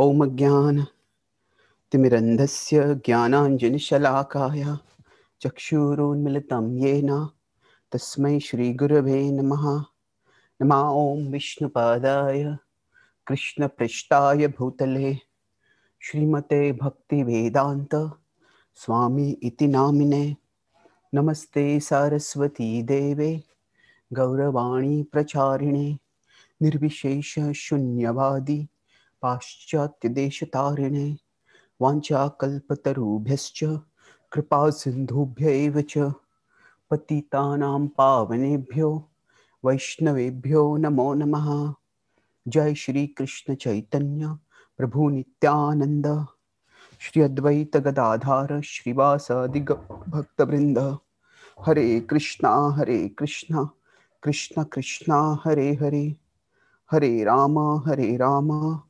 ॐ ज्ञान तिमिरन्धस्य ज्ञानाञ्जनिशलाकाय चक्षुरुन्मिलितं येन। तस्मै श्रीगुरवे नमः। नमः ॐ विष्णुपादाय कृष्णपृष्ठाय भूतले। श्रीमते भक्तिवेदान्त स्वामी इति नामिने। नमस्ते सारस्वती देवे, गौरवाणी प्रचारिणे, निर्विशेष शून्यवादी। पाश्चात्यदेशतारिणे वाञ्छाकल्पतरुभ्यश्च कृपा सिन्धुभ्य एव च। पतितानां पावनेभ्यो वैष्णवेभ्यो नमो नमः। जय श्री कृष्ण चैतन्य प्रभु नित्यानंद श्री अद्वैत गदाधार श्रीवासादि भक्तवृंद हरे कृष्णा हरे कृष्णा, कृष्ण कृष्णा, हरे हरे। हरे राम हरे Ram.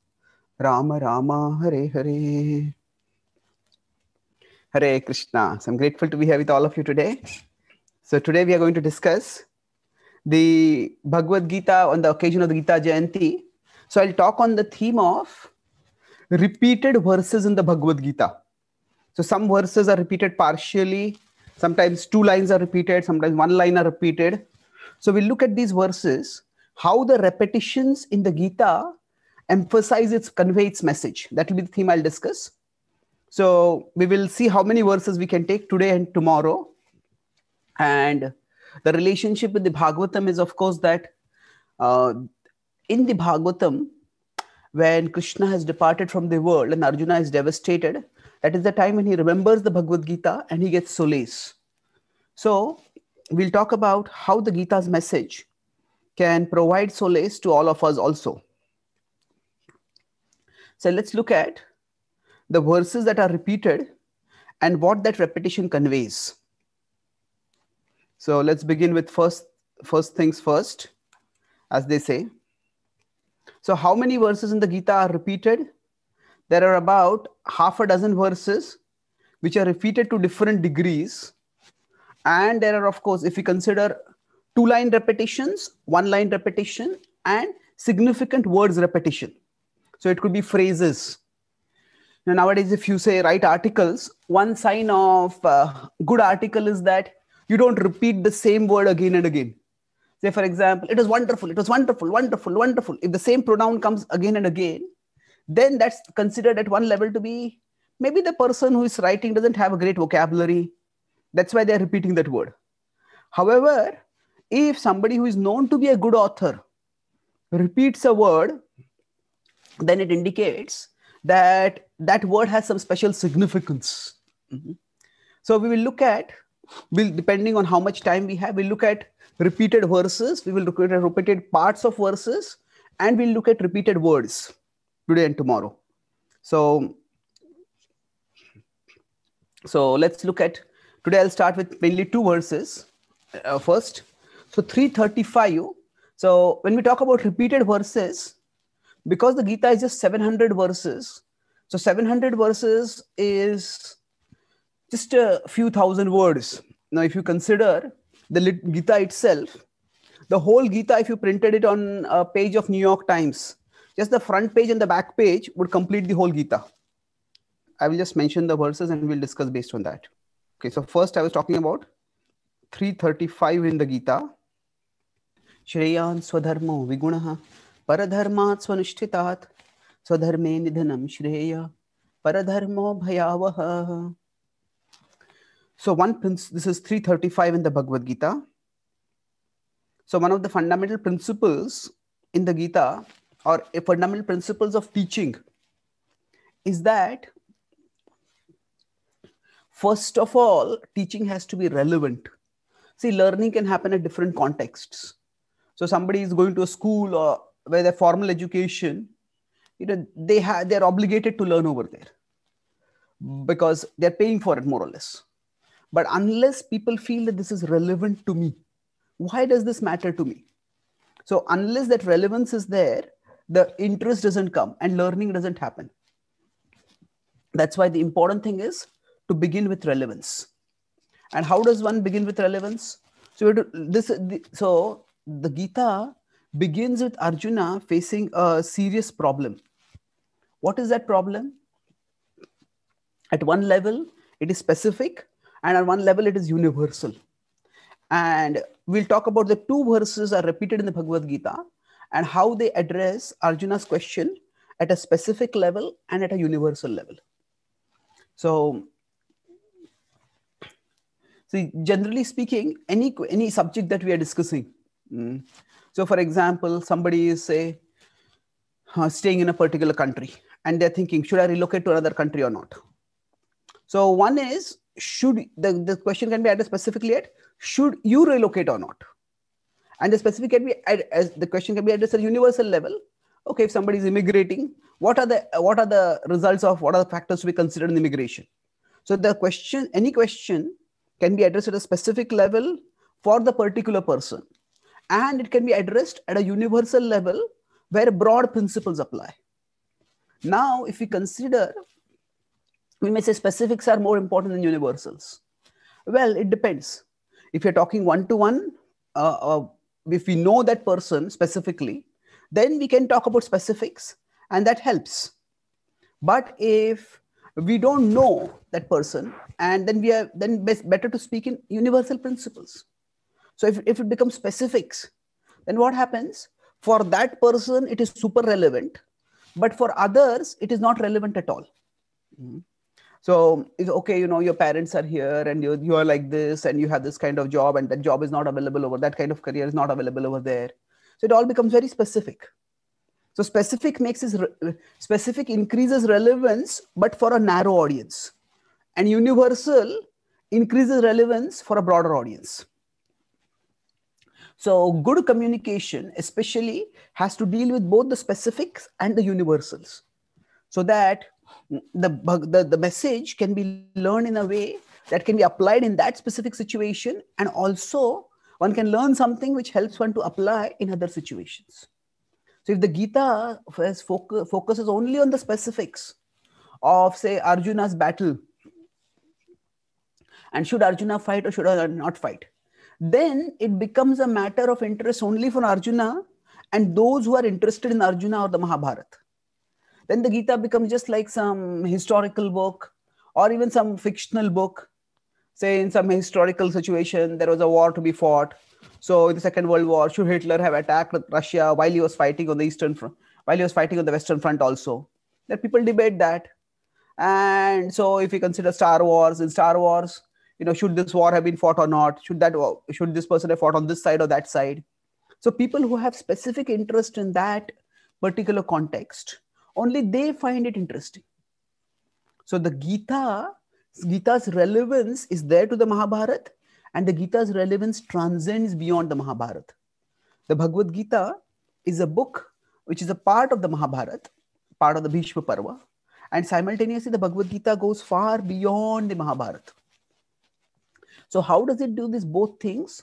Rama Rama Hare Hare. Hare Krishna. So I'm grateful to be here with all of you today. So today we are going to discuss the Bhagavad Gita on the occasion of the Gita Jayanti. So I'll talk on the theme of repeated verses in the Bhagavad Gita. So some verses are repeated partially, sometimes two lines are repeated, sometimes one line are repeated. So we'll look at these verses, how the repetitions in the Gita emphasize its convey its message. That will be the theme I'll discuss. So we will see how many verses we can take today and tomorrow. And the relationship with the Bhagavatam is, of course, that uh, in the Bhagavatam, when Krishna has departed from the world and Arjuna is devastated, that is the time when he remembers the Bhagavad Gita and he gets solace. So we'll talk about how the Gita's message can provide solace to all of us also. So let's look at the verses that are repeated and what that repetition conveys. So let's begin with first first things first, as they say. So how many verses in the Gita are repeated? There are about half a dozen verses which are repeated to different degrees. And there are, of course, if we consider two line repetitions, one line repetition, and significant words repetition. So it could be phrases, now, nowadays, if you say write articles, one sign of uh, good article is that you don't repeat the same word again and again. Say, for example, it was wonderful, it was wonderful, wonderful, wonderful. If the same pronoun comes again and again, then that's considered at one level to be maybe the person who is writing doesn't have a great vocabulary. That's why they're repeating that word. However, if somebody who is known to be a good author repeats a word, then it indicates that that word has some special significance. Mm-hmm. So we will look at, will depending on how much time we have, we'll look at repeated verses, we will look at repeated parts of verses, and we'll look at repeated words today and tomorrow. So, so let's look at today. I'll start with mainly two verses uh, first. So 335. So when we talk about repeated verses, because the Gita is just 700 verses, so 700 verses is just a few thousand words. Now, if you consider the Gita itself, the whole Gita, if you printed it on a page of New York Times, just the front page and the back page would complete the whole Gita. I will just mention the verses and we'll discuss based on that. Okay, so first I was talking about 335 in the Gita. Shreyan swadharmo vigunaha paradharmat swanushtitat स्वधर्मे निधनम श्रेय paradharmo bhayavaha. So one this is 335 in the Bhagavad Gita. So one of the fundamental principles in the Gita or a fundamental principles of teaching is that first of all teaching has to be relevant. See learning can happen at different contexts. So somebody is going to a school or where the formal education you know they have they're obligated to learn over there because they're paying for it more or less. But unless people feel that this is relevant to me why does this matter to me? So unless that relevance is there the interest doesn't come and learning doesn't happen. That's why the important thing is to begin with relevance. And how does one begin with relevance? So this so the gita begins with Arjuna facing a serious problem. What is that problem? At one level, it is specific, and at one level, it is universal. And we'll talk about the two verses are repeated in the Bhagavad Gita and how they address Arjuna's question at a specific level and at a universal level. So, see, generally speaking, any any subject that we are discussing. Hmm, So, for example, somebody is say uh, staying in a particular country and they're thinking, should I relocate to another country or not? So, one is should the, the question can be addressed specifically at should you relocate or not? And the specific can be as the question can be addressed at a universal level. Okay, if somebody is immigrating, what are the what are the results of what are the factors to be considered in immigration? So the question, any question can be addressed at a specific level for the particular person. And it can be addressed at a universal level where broad principles apply. Now, if we consider, we may say specifics are more important than universals. Well, it depends if you're talking one to one, if we know that person specifically, then we can talk about specifics and that helps. But if we don't know that person, and then we are then best, better to speak in universal principles. So if, if it becomes specifics, then what happens? For that person, it is super relevant, but for others, it is not relevant at all. Mm-hmm. So if okay, you know, your parents are here and you you are like this and you have this kind of job and that job is not available over that kind of career is not available over there. So it all becomes very specific. So specific makes is specific increases relevance, but for a narrow audience, and universal increases relevance for a broader audience. So good communication, especially, has to deal with both the specifics and the universals, so that the, the, the message can be learned in a way that can be applied in that specific situation. And also one can learn something which helps one to apply in other situations. So if the gita focus, focuses only on the specifics of say arjuna's battle and should arjuna fight or should arjuna not fight then it becomes a matter of interest only for arjuna and those who are interested in arjuna or the mahabharata then the Gita becomes just like some historical book or even some fictional book. Say, in some historical situation, there was a war to be fought. So, in the Second World War, should Hitler have attacked Russia while he was fighting on the Eastern Front, while he was fighting on the Western Front also? That people debate that. And so, if you consider Star Wars, in Star Wars, you know, should this war have been fought or not? Should that uh, should this person have fought on this side or that side? So, people who have specific interest in that particular context only they find it interesting. So the Gita, Gita's relevance is there to the Mahabharata, and the Gita's relevance transcends beyond the Mahabharata. The Bhagavad Gita is a book which is a part of the Mahabharata, part of the Bhishma Parva, and simultaneously the Bhagavad Gita goes far beyond the Mahabharata. So, how does it do these both things?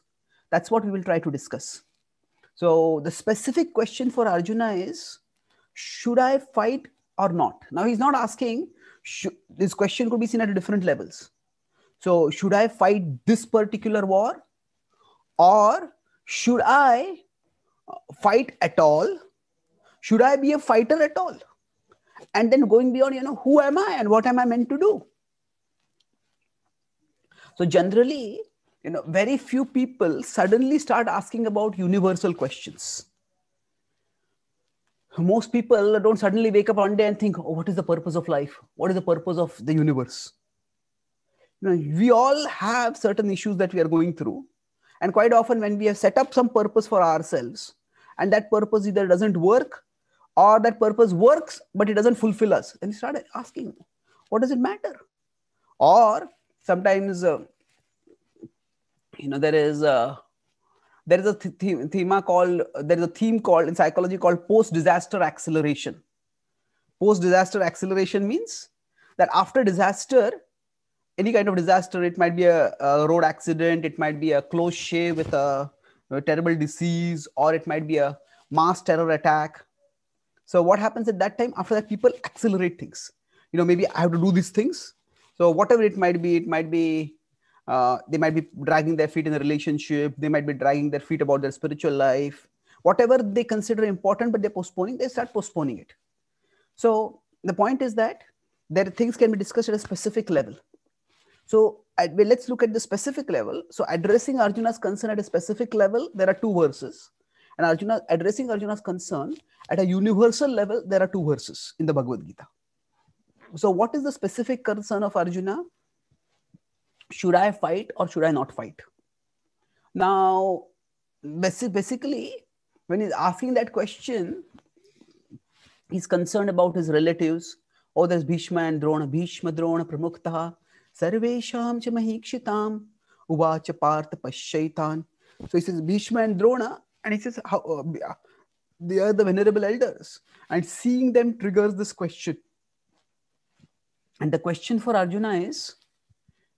That's what we will try to discuss. So, the specific question for Arjuna is should I fight or not? Now he's not asking, this question could be seen at different levels. So, should I fight this particular war? Or should I fight at all? Should I be a fighter at all? And then going beyond, you know, who am I and what am I meant to do? So, generally, you know, very few people suddenly start asking about universal questions most people don't suddenly wake up one day and think, oh, what is the purpose of life? What is the purpose of the universe? You know, we all have certain issues that we are going through. And quite often, when we have set up some purpose for ourselves, and that purpose either doesn't work or that purpose works, but it doesn't fulfill us, then we start asking, what does it matter? Or sometimes, uh, you know, there is a there is a th- theme called there is a theme called in psychology called post disaster acceleration. Post disaster acceleration means that after disaster any kind of disaster it might be a, a road accident it might be a close shave with a, a terrible disease or it might be a mass terror attack. So what happens at that time? After that people accelerate things. You know maybe i have to do these things so whatever it might be it might be uh, they might be dragging their feet in a relationship they might be dragging their feet about their spiritual life whatever they consider important but they're postponing they start postponing it so the point is that there things can be discussed at a specific level. So let's look at the specific level. So addressing Arjuna's concern at a specific level, there are two verses. And Arjuna addressing Arjuna's concern at a universal level, there are two verses in the Bhagavad Gita. So what is the specific concern of Arjuna? Should I fight or should I not fight? Now, basically, when he's asking that question, he's concerned about his relatives. Oh, there's Bhishma and Drona. Bhishma, Drona, Pramukta, Sarvesham cha Mahikshitam, Uvacha Partha Pashaitan. So he says Bhishma and Drona, and he says how, uh, they are the venerable elders. And seeing them triggers this question. And the question for Arjuna is,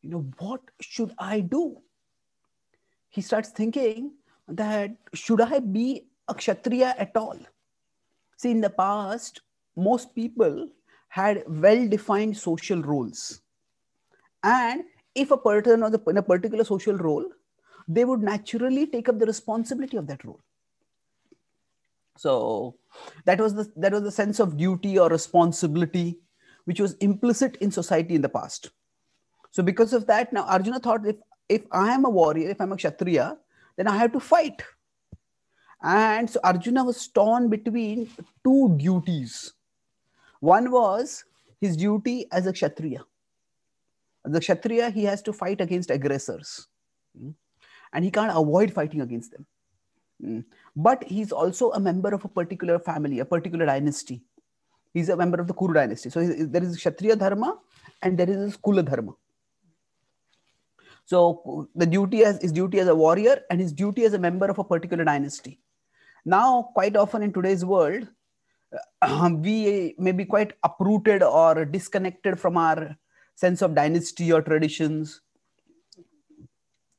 you know, what should I do? He starts thinking that should I be a Kshatriya at all? See, in the past, most people had well defined social roles. And if a person was in a particular social role, they would naturally take up the responsibility of that role. So that was the that was the sense of duty or responsibility which was implicit in society in the past. So because of that, now Arjuna thought if if I am a warrior, if I'm a Kshatriya, then I have to fight. And so Arjuna was torn between two duties. One was his duty as a Kshatriya. As a Kshatriya, he has to fight against aggressors. Hmm? And he can't avoid fighting against them. Hmm? But he's also a member of a particular family, a particular dynasty. He's a member of the Kuru dynasty. So there is Kshatriya Dharma and there is Kula Dharma. So the duty as his duty as a warrior and his duty as a member of a particular dynasty. Now, quite often in today's world, uh, we may be quite uprooted or disconnected from our sense of dynasty or traditions.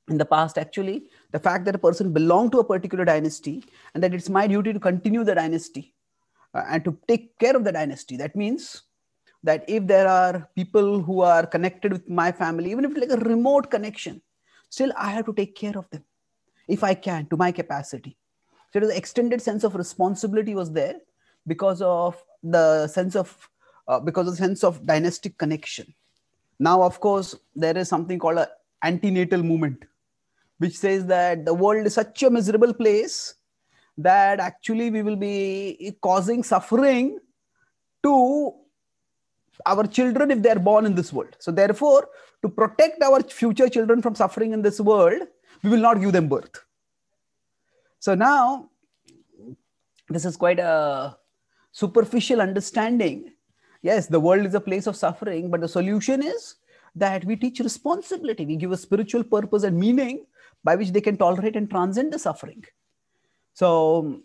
In the past, actually, the fact that a person belonged to a particular dynasty and that it's my duty to continue the dynasty and to take care of the dynasty. That means that if there are people who are connected with my family, even if like a remote connection, still I have to take care of them if I can to my capacity. So the extended sense of responsibility was there because of the sense of uh, because of the sense of dynastic connection. Now, of course, there is something called an antinatal movement, which says that the world is such a miserable place that actually we will be causing suffering to our children if they are born in this world. So, therefore, to protect our future children from suffering in this world, we will not give them birth. So now, this is quite a superficial understanding. Yes, the world is a place of suffering, but the solution is that we teach responsibility. We give a spiritual purpose and meaning by which they can tolerate and transcend the suffering. So,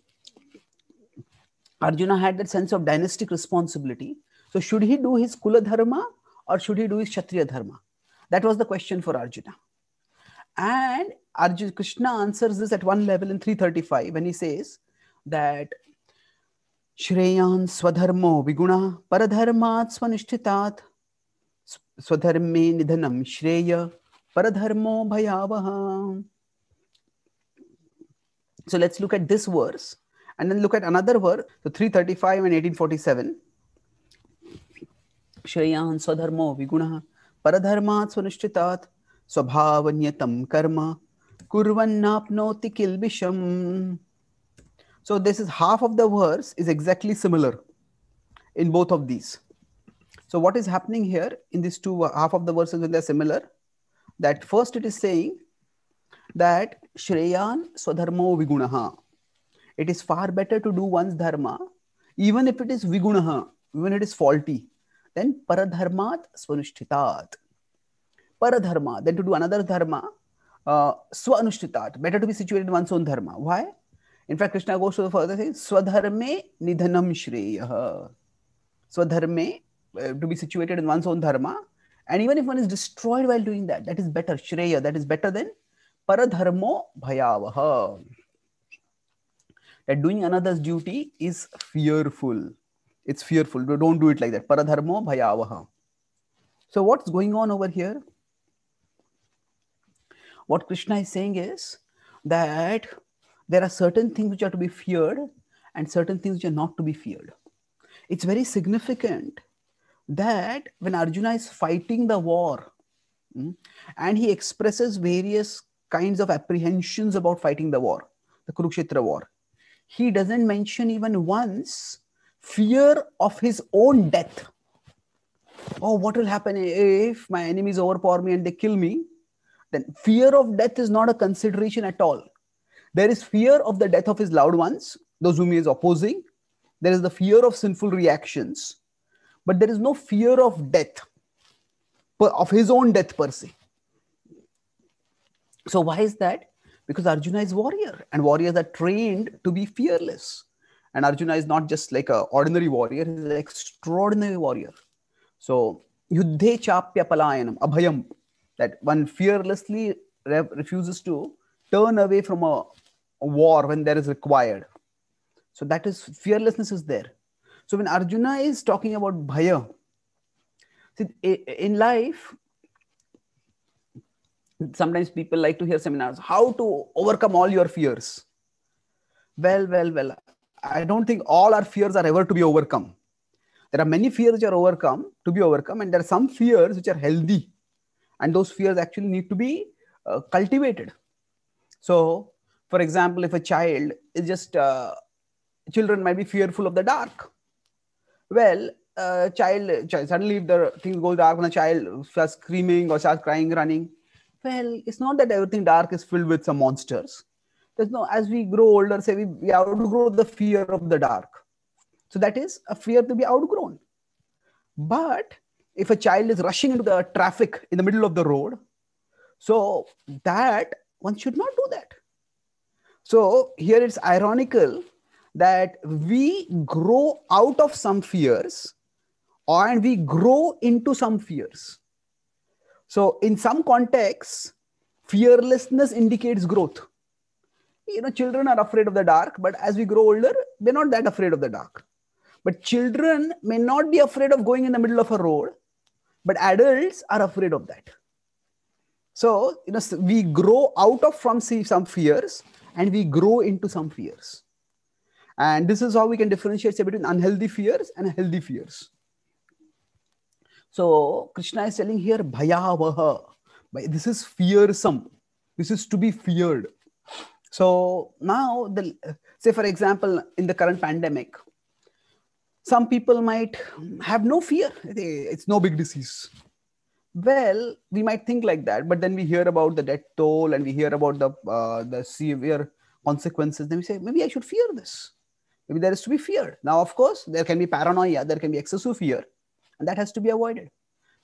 Arjuna had that sense of dynastic responsibility. So, should he do his Kula Dharma or should he do his Kshatriya Dharma? That was the question for Arjuna. And Arjuna Krishna answers this at one level in 335 when he says that Shreyan Swadharmo Viguna Paradharmat Swanishtitat Swadharme Nidhanam Shreya Paradharmo Bhayavaha. So let's look at this verse and then look at another verse. So 335 and 1847. Shreyan Swadharmo Viguna Paradharmat Swanishtitat Swabhavanyam Karma kurvannapnoti kilbisham. So this is half of the verse is exactly similar in both of these. So what is happening here in these two half of the verses when they're similar? That first it is saying that Shreyan Swadharmo Vigunaha. It is far better to do one's dharma, even if it is Vigunaha, even if it is faulty, then Paradharmat Swanushthitat. Paradharma, then to do another dharma, uh, swanushtitat, better to be situated in one's own dharma. Why? In fact, Krishna goes to the further thing, swadharme nidhanam shreya. Swadharme, uh, to be situated in one's own dharma. And even if one is destroyed while doing that, that is better. Shreya, that is better than paradharmo bhayavaha. That doing another's duty is fearful. It's fearful. Don't do it like that. Paradharmo bhayavaha. So what's going on over here? What Krishna is saying is that there are certain things which are to be feared and certain things which are not to be feared. It's very significant that when Arjuna is fighting the war mm, and he expresses various kinds of apprehensions about fighting the war, the Kurukshetra war, he doesn't mention even once fear of his own death. Oh, what will happen if my enemies overpower me and they kill me? Then fear of death is not a consideration at all. There is fear of the death of his loved ones, those whom he is opposing. There is the fear of sinful reactions, but there is no fear of death, of his own death per se. So, why is that? Because Arjuna is warrior, and warriors are trained to be fearless. And Arjuna is not just like an ordinary warrior, he's an extraordinary warrior. So, yuddhe chapya palayanam, abhayam, that one fearlessly refuses to turn away from a, a war when there is required. So that is fearlessness is there. So when Arjuna is talking about bhaya, see, in life, sometimes people like to hear seminars how to overcome all your fears. Well, well, well. I don't think all our fears are ever to be overcome. There are many fears which are overcome to be overcome, and there are some fears which are healthy, and those fears actually need to be uh, cultivated. So, for example, if a child is just uh, children might be fearful of the dark. Well, uh, child, child suddenly if the things go dark and a child starts screaming or starts crying, running. Well, it's not that everything dark is filled with some monsters. There's no as we grow older, say we, we outgrow the fear of the dark. So that is a fear to be outgrown. But if a child is rushing into the traffic in the middle of the road, so that one should not do that. So here it's ironical that we grow out of some fears and we grow into some fears. So in some contexts, fearlessness indicates growth. You know, children are afraid of the dark, but as we grow older, they're not that afraid of the dark. But children may not be afraid of going in the middle of a road, but adults are afraid of that. So, you know, we grow out of from some fears and we grow into some fears. And this is how we can differentiate between unhealthy fears and healthy fears. So Krishna is telling here, bhayavaha. This is fearsome. This is to be feared. So now, the, say for example, in the current pandemic, some people might have no fear. It's no big disease well we might think like that but then we hear about the death toll and we hear about the uh, the severe consequences then we say maybe i should fear this maybe there is to be feared now of course there can be paranoia there can be excessive fear and that has to be avoided.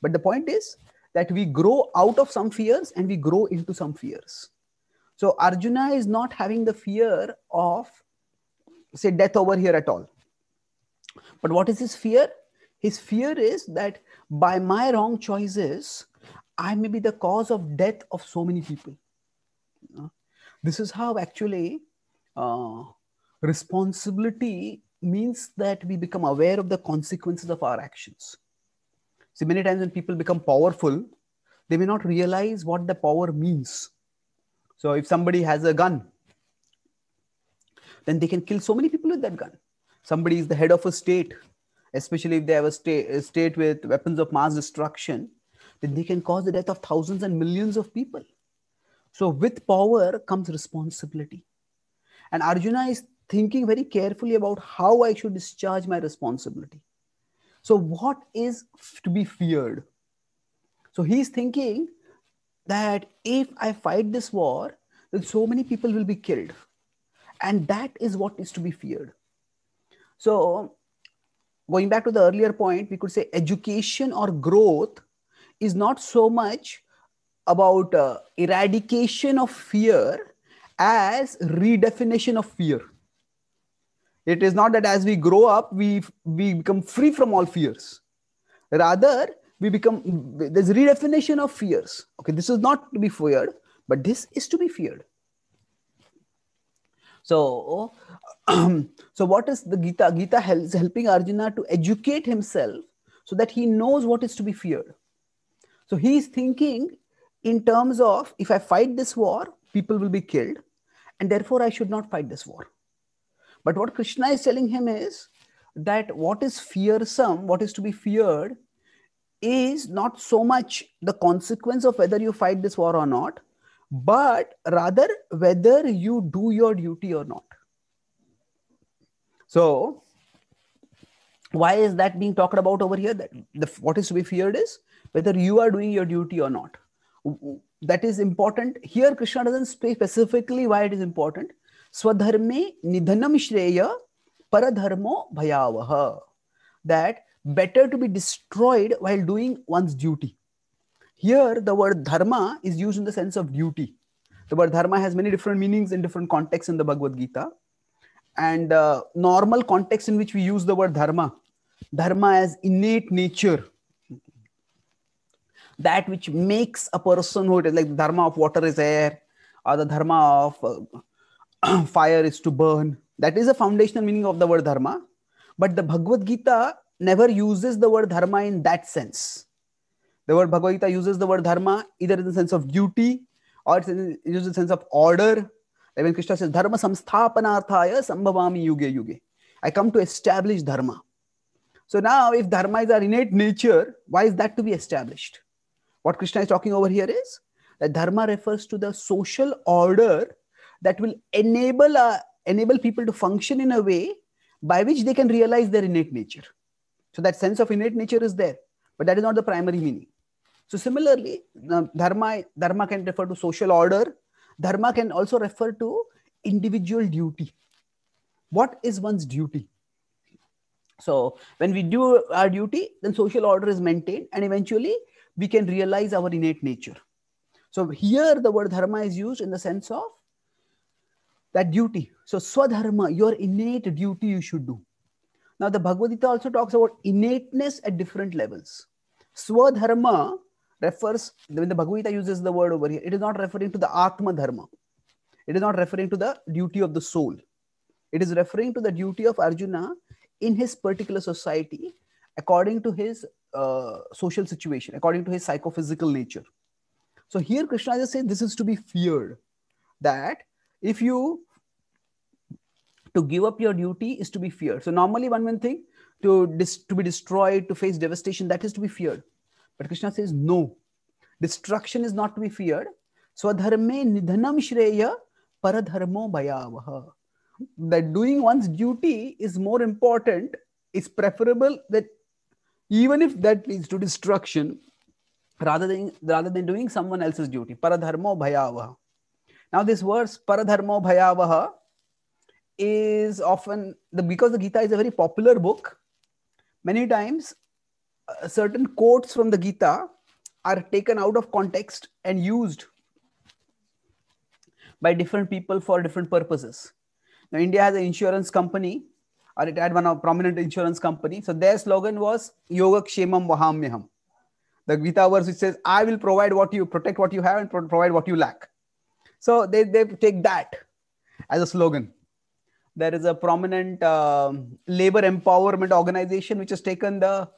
But the point is that we grow out of some fears and we grow into some fears. So arjuna is not having the fear of say death over here at all. But what is his fear? His fear is that by my wrong choices, I may be the cause of death of so many people. this is how actually uh, responsibility means that we become aware of the consequences of our actions. See, many times when people become powerful, they may not realize what the power means. So, if somebody has a gun, then they can kill so many people with that gun. Somebody is the head of a state, especially if they have a state, a state with weapons of mass destruction, then they can cause the death of thousands and millions of people. So, with power comes responsibility. And Arjuna is thinking very carefully about how I should discharge my responsibility. So, what is to be feared? So, he's thinking that if I fight this war, then so many people will be killed. And that is what is to be feared. So, going back to the earlier point, we could say education or growth is not so much about uh, eradication of fear as redefinition of fear. It is not that as we grow up, we, we become free from all fears. Rather, we become, there's redefinition of fears. Okay, this is not to be feared, but this is to be feared. So, so what is the Gita? Gita is helping Arjuna to educate himself so that he knows what is to be feared. So he is thinking in terms of if I fight this war, people will be killed, and therefore I should not fight this war. But what Krishna is telling him is that what is fearsome, what is to be feared, is not so much the consequence of whether you fight this war or not, but rather whether you do your duty or not. So, why is that being talked about over here? That the, what is to be feared is whether you are doing your duty or not. That is important. Here, Krishna doesn't say specifically why it is important. स्वधर्मे निधनम श्रेय परधर्मो भयावह. That better to be destroyed while doing one's duty here the word dharma is use in the sense of duty the word dharma has many different meanings in different context in the Bhagavad Gita and normal context in which we use the word dharma dharma as innate nature that which makes a person who like dharma of water is air or the dharma of fire is to burn. That is a foundational meaning of the word dharma. But the Bhagavad Gita never uses the word dharma in that sense. The word Bhagavad Gita uses the word dharma either in the sense of duty or it uses the sense of order. When Krishna says, Dharma samsthapanarthaya sambhavami yuge yuge. I come to establish dharma. So now, if dharma is our innate nature, why is that to be established? What Krishna is talking over here is that dharma refers to the social order that will enable, uh, enable people to function in a way by which they can realize their innate nature. So that sense of innate nature is there, but that is not the primary meaning. So similarly, dharma, dharma can refer to social order. Dharma can also refer to individual duty. What is one's duty? So when we do our duty, then social order is maintained and eventually we can realize our innate nature. So here the word dharma is used in the sense of that duty. So swadharma, your innate duty you should do. Now the Bhagavad Gita also talks about innateness at different levels. Swadharma refers, when the Bhagavad Gita uses the word over here, it is not referring to the Atma Dharma. It is not referring to the duty of the soul. It is referring to the duty of Arjuna in his particular society according to his uh, social situation, according to his psychophysical nature. So here Krishna is saying this is to be feared that if you to give up your duty is to be feared. So normally one will think to, dis- to be destroyed, to face devastation, that is to be feared. But Krishna says, no, destruction is not to be feared. Swadharme nidhanam shreya paradharmo bhayavaha. That doing one's duty is more important, is preferable that even if that leads to destruction, rather than rather than doing someone else's duty. Paradharmo bhayavaha. Now this verse, paradharmo bhayavaha, is often the because the Gita is a very popular book. Many times uh, certain quotes from the Gita are taken out of context and used by different people for different purposes. Now, India has an insurance company, or it had one of prominent insurance company. So their slogan was Yoga Kshemam Vahamyaham. The Gita verse which says, I will provide what you protect what you have and pro- provide what you lack. So they, they take that as a slogan. There is a prominent uh, labor empowerment organization which has taken the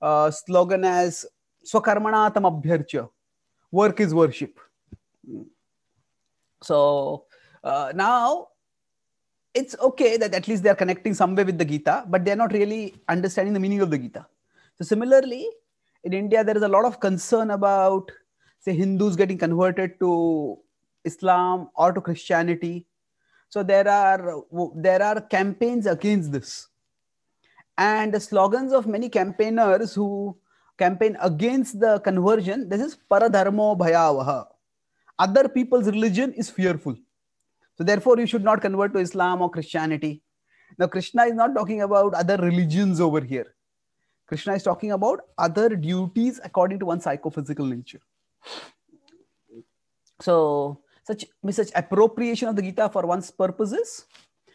uh, slogan as Swakarmanatam Abhyarcha. Work is worship. So uh, now it's okay that at least they're connecting some way with the Gita, but they're not really understanding the meaning of the Gita. So similarly, in India, there is a lot of concern about, say, Hindus getting converted to Islam or to Christianity. So there are there are campaigns against this. And the slogans of many campaigners who campaign against the conversion this is paradharmo bhayavaha. Other people's religion is fearful. So therefore you should not convert to islam or christianity. Now krishna is not talking about other religions over here. Krishna is talking about other duties according to one's psychophysical nature. So such such appropriation of the gita for one's purposes?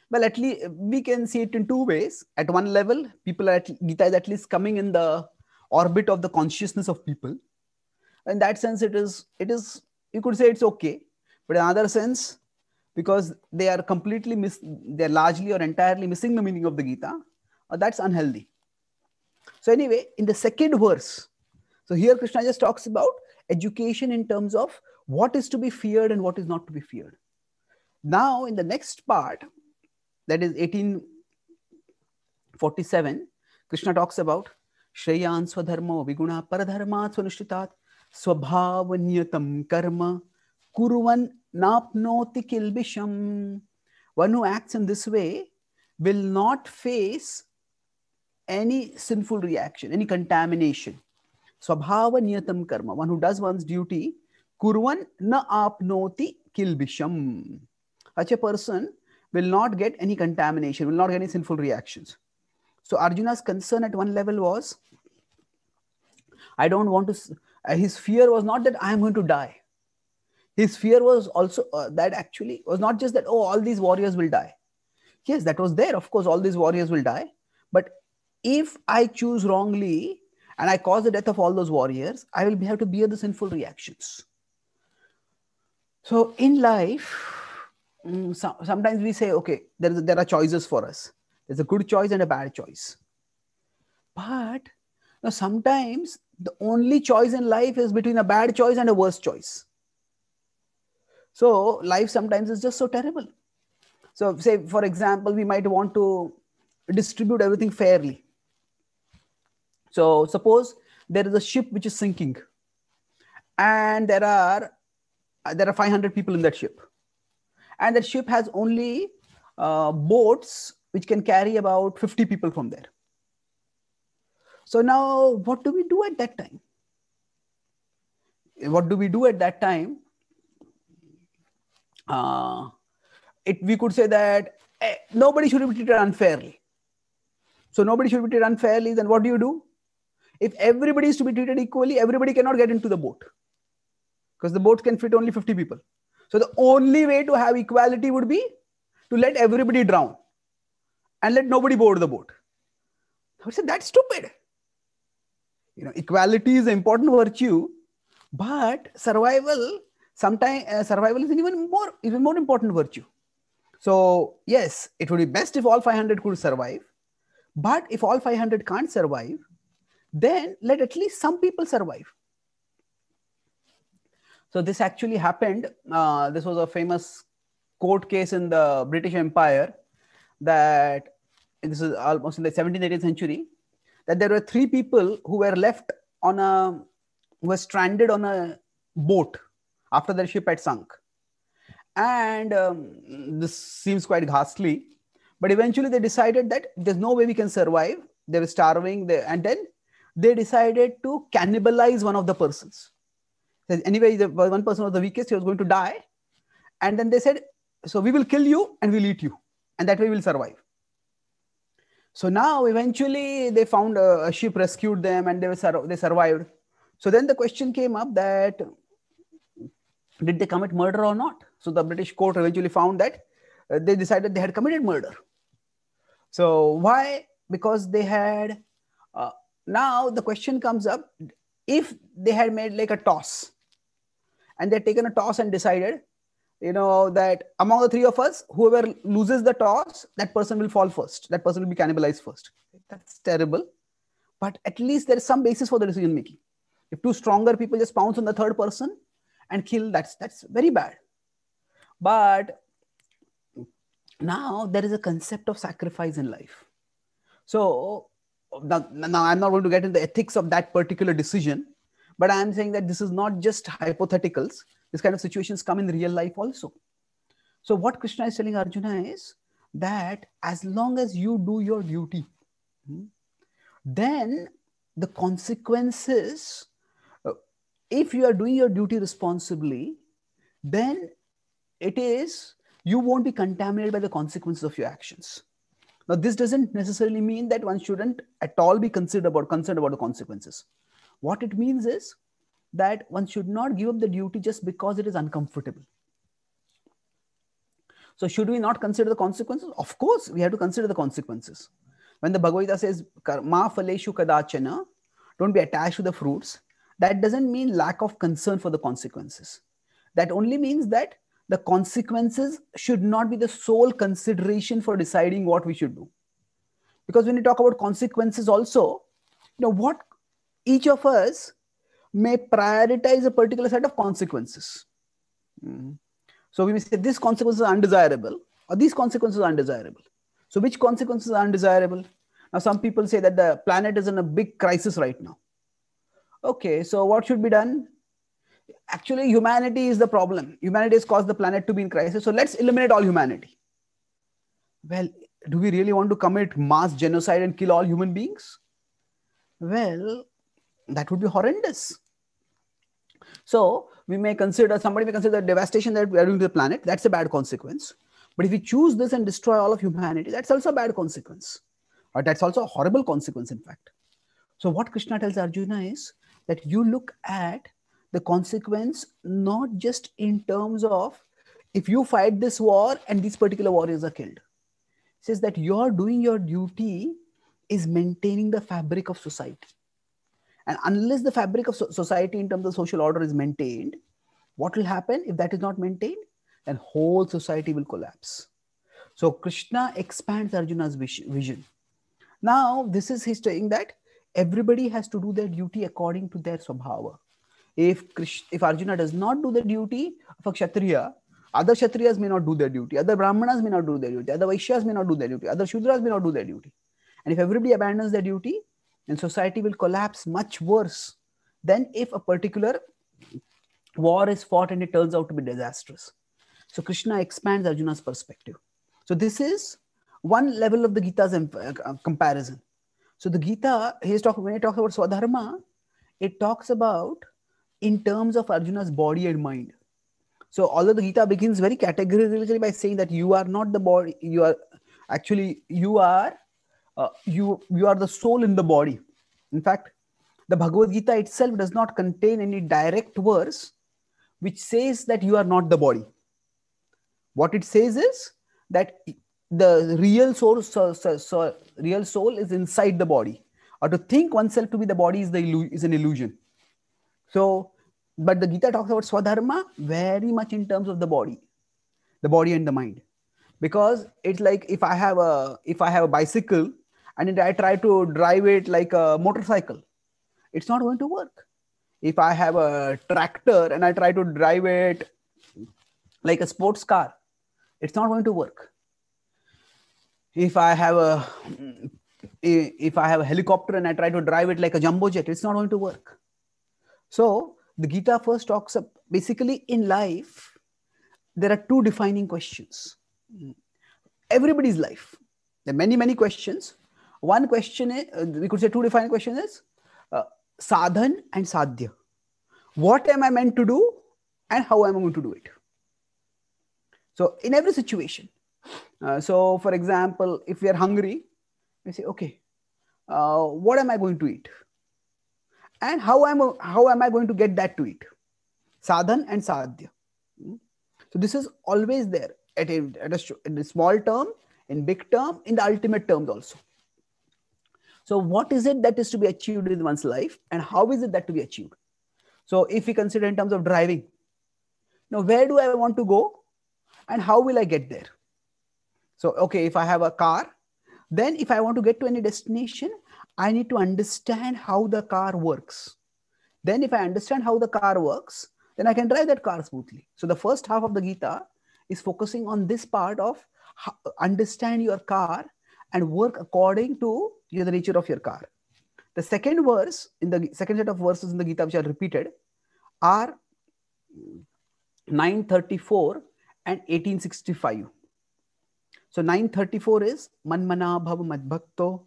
Well at least we can see it in two ways. At one level people are at gita is at least coming in the orbit of the consciousness of people. In that sense it is it is you could say it's okay. But in another sense because they are completely miss they're largely or entirely missing the meaning of the gita uh, that's unhealthy. So anyway in the second verse so here krishna just talks about education in terms of what is to be feared and what is not to be feared. Now, in the next part, that is 1847, Krishna talks about Shreyan Swadharmo Viguna Paradharmat Swanushtitat Swabhavanyatam Karma Kurvan Napnoti Kilbisham. One who acts in this way will not face any sinful reaction, any contamination. Swabhava karma. One who does one's duty kurvan na apnoti kilbisham. Such a person will not get any contamination, will not get any sinful reactions. So Arjuna's concern at one level was, I don't want to, uh, his fear was not that I am going to die. His fear was also uh, that actually was not just that, oh, all these warriors will die. Yes, that was there. Of course, all these warriors will die. But if I choose wrongly and I cause the death of all those warriors, I will have to bear the sinful reactions. So in life, mm, so, sometimes we say, okay, there, is, there are choices for us. There's a good choice and a bad choice. But sometimes the only choice in life is between a bad choice and a worse choice. So life sometimes is just so terrible. So say, for example, we might want to distribute everything fairly. So suppose there is a ship which is sinking and there are there are 500 people in that ship. And that ship has only uh, boats which can carry about 50 people from there. So now what do we do at that time? What do we do at that time? Uh, it, we could say that eh, nobody should be treated unfairly. So nobody should be treated unfairly then what do you do? If everybody is to be treated equally everybody cannot get into the boat because the boat can fit only 50 people so the only way to have equality would be to let everybody drown and let nobody board the boat. I said, that's stupid. You know, equality is an important virtue, but survival, sometimes uh, survival is an even more, even more important virtue. So yes, it would be best if all 500 could survive. But if all 500 can't survive, then let at least some people survive. So this actually happened. Uh, this was a famous court case in the British Empire that this is almost in the 17th, 18th century, that there were three people who were left on a, were stranded on a boat after their ship had sunk. And um, this seems quite ghastly, but eventually they decided that there's no way we can survive. They were starving, they, and then they decided to cannibalize one of the persons anyway, the one person was the weakest, he was going to die. And then they said, so we will kill you and we'll eat you. And that way we'll survive. So now eventually they found a, a ship rescued them and they, were, they survived. So then the question came up that did they commit murder or not? So the British court eventually found that uh, they decided they had committed murder. So why? Because they had, uh, now the question comes up if they had made like a toss and they'd taken a toss and decided you know that among the three of us whoever loses the toss that person will fall first. That person will be cannibalized first. That's terrible. But at least there is some basis for the decision making. If two stronger people just pounce on the third person and kill that's that's very bad. But now there is a concept of sacrifice in life. So now, now i'm not going to get into the ethics of that particular decision but I'm saying that this is not just hypotheticals. This kind of situations come in real life also. So what Krishna is telling Arjuna is that as long as you do your duty, hmm, then the consequences, uh, if you are doing your duty responsibly, then it is, you won't be contaminated by the consequences of your actions. Now, this doesn't necessarily mean that one shouldn't at all be concerned about, concerned about the consequences. What it means is that one should not give up the duty just because it is uncomfortable. So, should we not consider the consequences? Of course, we have to consider the consequences. When the Bhagavad Gita says, Ma phaleshu kadachana, don't be attached to the fruits, that doesn't mean lack of concern for the consequences. That only means that the consequences should not be the sole consideration for deciding what we should do. Because when you talk about consequences, also, you know, what each of us may prioritize a particular set of consequences. Mm. So we may say this consequences are undesirable or these consequences are undesirable. So which consequences are undesirable? Now, some people say that the planet is in a big crisis right now. Okay, so what should be done? Actually, humanity is the problem. Humanity has caused the planet to be in crisis. So let's eliminate all humanity. Well, do we really want to commit mass genocide and kill all human beings? Well, that would be horrendous. So we may consider, somebody may consider the devastation that we are doing to the planet. That's a bad consequence. But if we choose this and destroy all of humanity, that's also a bad consequence. Or that's also a horrible consequence, in fact. So what Krishna tells Arjuna is that you look at the consequence not just in terms of if you fight this war and these particular warriors are killed. Says that you're doing your duty is maintaining the fabric of society. And unless the fabric of society in terms of social order is maintained, what will happen if that is not maintained? Then whole society will collapse. So Krishna expands Arjuna's vision. Now, this is his saying that everybody has to do their duty according to their swabhava. If, Krishna, if Arjuna does not do the duty of a Kshatriya, other Kshatriyas may not do their duty, other Brahmanas may not do their duty, other Vaishyas may not do their duty, other Shudras may not do their duty. And if everybody abandons their duty, then society will collapse much worse than if a particular war is fought and it turns out to be disastrous. So Krishna expands Arjuna's perspective. So this is one level of the Gita's uh, comparison. So the Gita, he's talking when he talks about Swadharma, it talks about in terms of Arjuna's body and mind. So although the Gita begins very categorically by saying that you are not the body, you are actually you are uh, you you are the soul in the body. In fact the bhagavad gita itself does not contain any direct verse which says that you are not the body. What it says is that the real soul so, so, so, real soul is inside the body. Or to think oneself to be the body is the is an illusion. So but the gita talks about swadharma very much in terms of the body the body and the mind. Because it's like if i have a if i have a bicycle and I try to drive it like a motorcycle, it's not going to work. If I have a tractor and I try to drive it like a sports car, it's not going to work. If I have a if I have a helicopter and I try to drive it like a jumbo jet, it's not going to work. So the Gita first talks up basically in life, there are two defining questions. Everybody's life. There are many, many questions. One question is, uh, we could say two defined questions is uh, sadhan and sadhya. What am I meant to do and how am I going to do it? So in every situation. Uh, so for example, if we are hungry, we say, okay, uh, what am I going to eat? And how am, how am I going to get that to eat? Sadhan and sadhya. Hmm? So this is always there at a, at a, at a small term, in big term, in the ultimate terms also. So, what is it that is to be achieved in one's life, and how is it that to be achieved? So, if we consider in terms of driving, now where do I want to go, and how will I get there? So, okay, if I have a car, then if I want to get to any destination, I need to understand how the car works. Then, if I understand how the car works, then I can drive that car smoothly. So, the first half of the Gita is focusing on this part of understand your car and work according to the nature of your car. The second verse in the second set of verses in the Gita which are repeated are 934 and 1865. So 934 is Manmana Bhav Madbhakto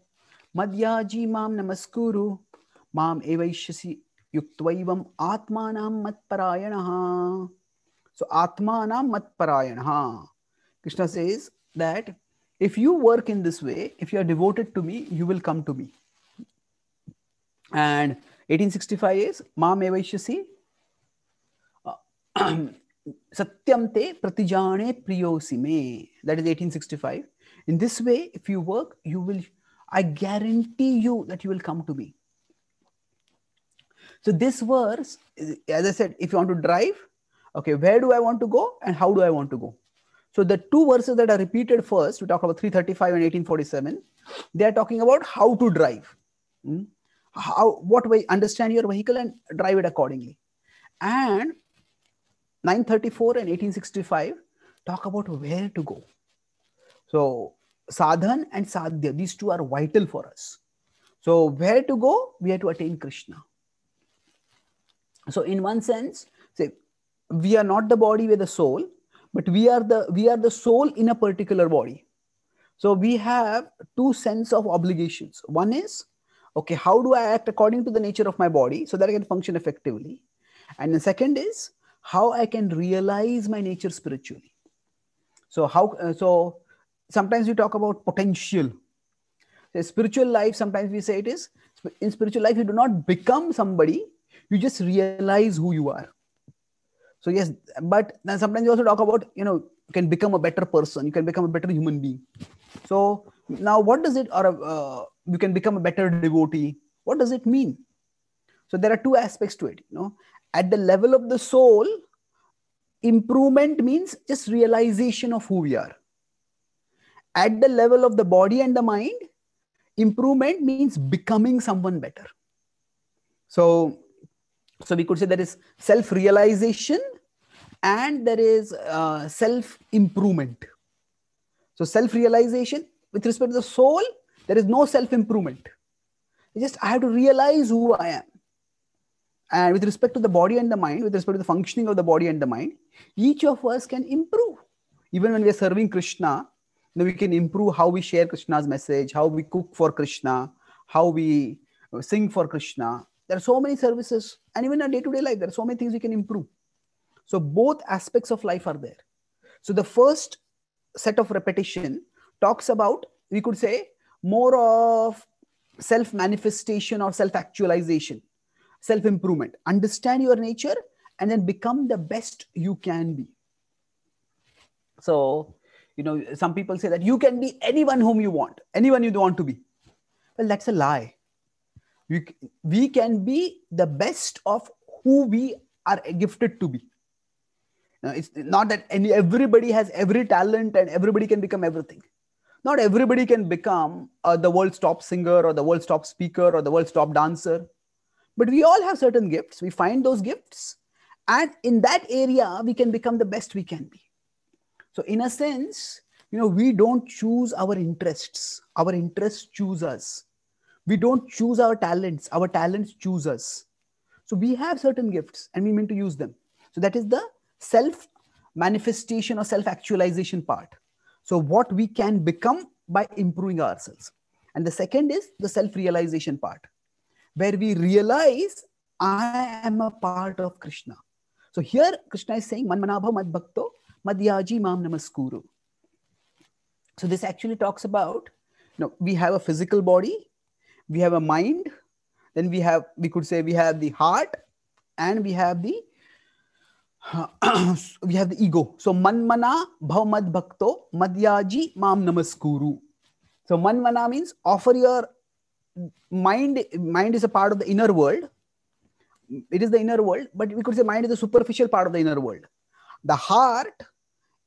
Madhyaji Mam Namaskuru Mam Evaishyasi Yuktvaivam Atmanam Matparayanaha. So Atmanam Matparayanaha. Krishna says that if you work in this way, if you are devoted to me, you will come to me. And 1865 is Mam Evaishyasi uh, Satyam te pratijane priyosi me. That is 1865. In this way, if you work, you will, I guarantee you that you will come to me. So this verse, as I said, if you want to drive, okay, where do I want to go and how do I want to go? So the two verses that are repeated first, we talk about 335 and 1847, they are talking about how to drive. Hmm? How, what way, understand your vehicle and drive it accordingly. And 934 and 1865 talk about where to go. So sadhan and sadhya, these two are vital for us. So where to go? We have to attain Krishna. So in one sense, say we are not the body, we're the soul, but we are the we are the soul in a particular body. So we have two sense of obligations. One is, okay, how do I act according to the nature of my body so that I can function effectively? And the second is how I can realize my nature spiritually. So how uh, so sometimes we talk about potential. Spiritual life, sometimes we say it is in spiritual life, you do not become somebody, you just realize who you are. So yes, but then sometimes you also talk about, you know, you can become a better person, you can become a better human being. So now what does it, or uh, you can become a better devotee. What does it mean? So there are two aspects to it. You know, at the level of the soul, improvement means just realization of who we are. At the level of the body and the mind, improvement means becoming someone better. So, so we could say there is self-realization and there is uh, self-improvement. So self-realization with respect to the soul, there is no self-improvement. Just I have to realize who I am. And with respect to the body and the mind, with respect to the functioning of the body and the mind, each of us can improve. Even when we are serving Krishna, we can improve how we share Krishna's message, how we cook for Krishna, how we sing for Krishna. There are so many services, and even in day to day life, there are so many things we can improve. So, both aspects of life are there. So, the first set of repetition talks about, we could say, more of self manifestation or self actualization self improvement. Understand your nature and then become the best you can be. So, you know, some people say that you can be anyone whom you want, anyone you want to be. Well, that's a lie. We, we can be the best of who we are gifted to be. Now, it's not that any, everybody has every talent and everybody can become everything. Not everybody can become uh, the world's top singer or the world's top speaker or the world's top dancer but we all have certain gifts. We find those gifts. And in that area, we can become the best we can be. So, in a sense, you know, we don't choose our interests. Our interests choose us. We don't choose our talents. Our talents choose us. So, we have certain gifts and we mean to use them. So, that is the self manifestation or self actualization part. So, what we can become by improving ourselves. And the second is the self realization part where we realize I am a part of Krishna. So here Krishna is saying, Manmanabha Madbhakto Madhyaji Mam Namaskuru. So this actually talks about, you know, we have a physical body, we have a mind, then we have, we could say we have the heart, and we have the we have the ego. So manmana bhav bhakto madhyaji mam namaskuru. So manmana means offer your mind mind is a part of the inner world. It is the inner world but we could say mind is the superficial part of the inner world. The heart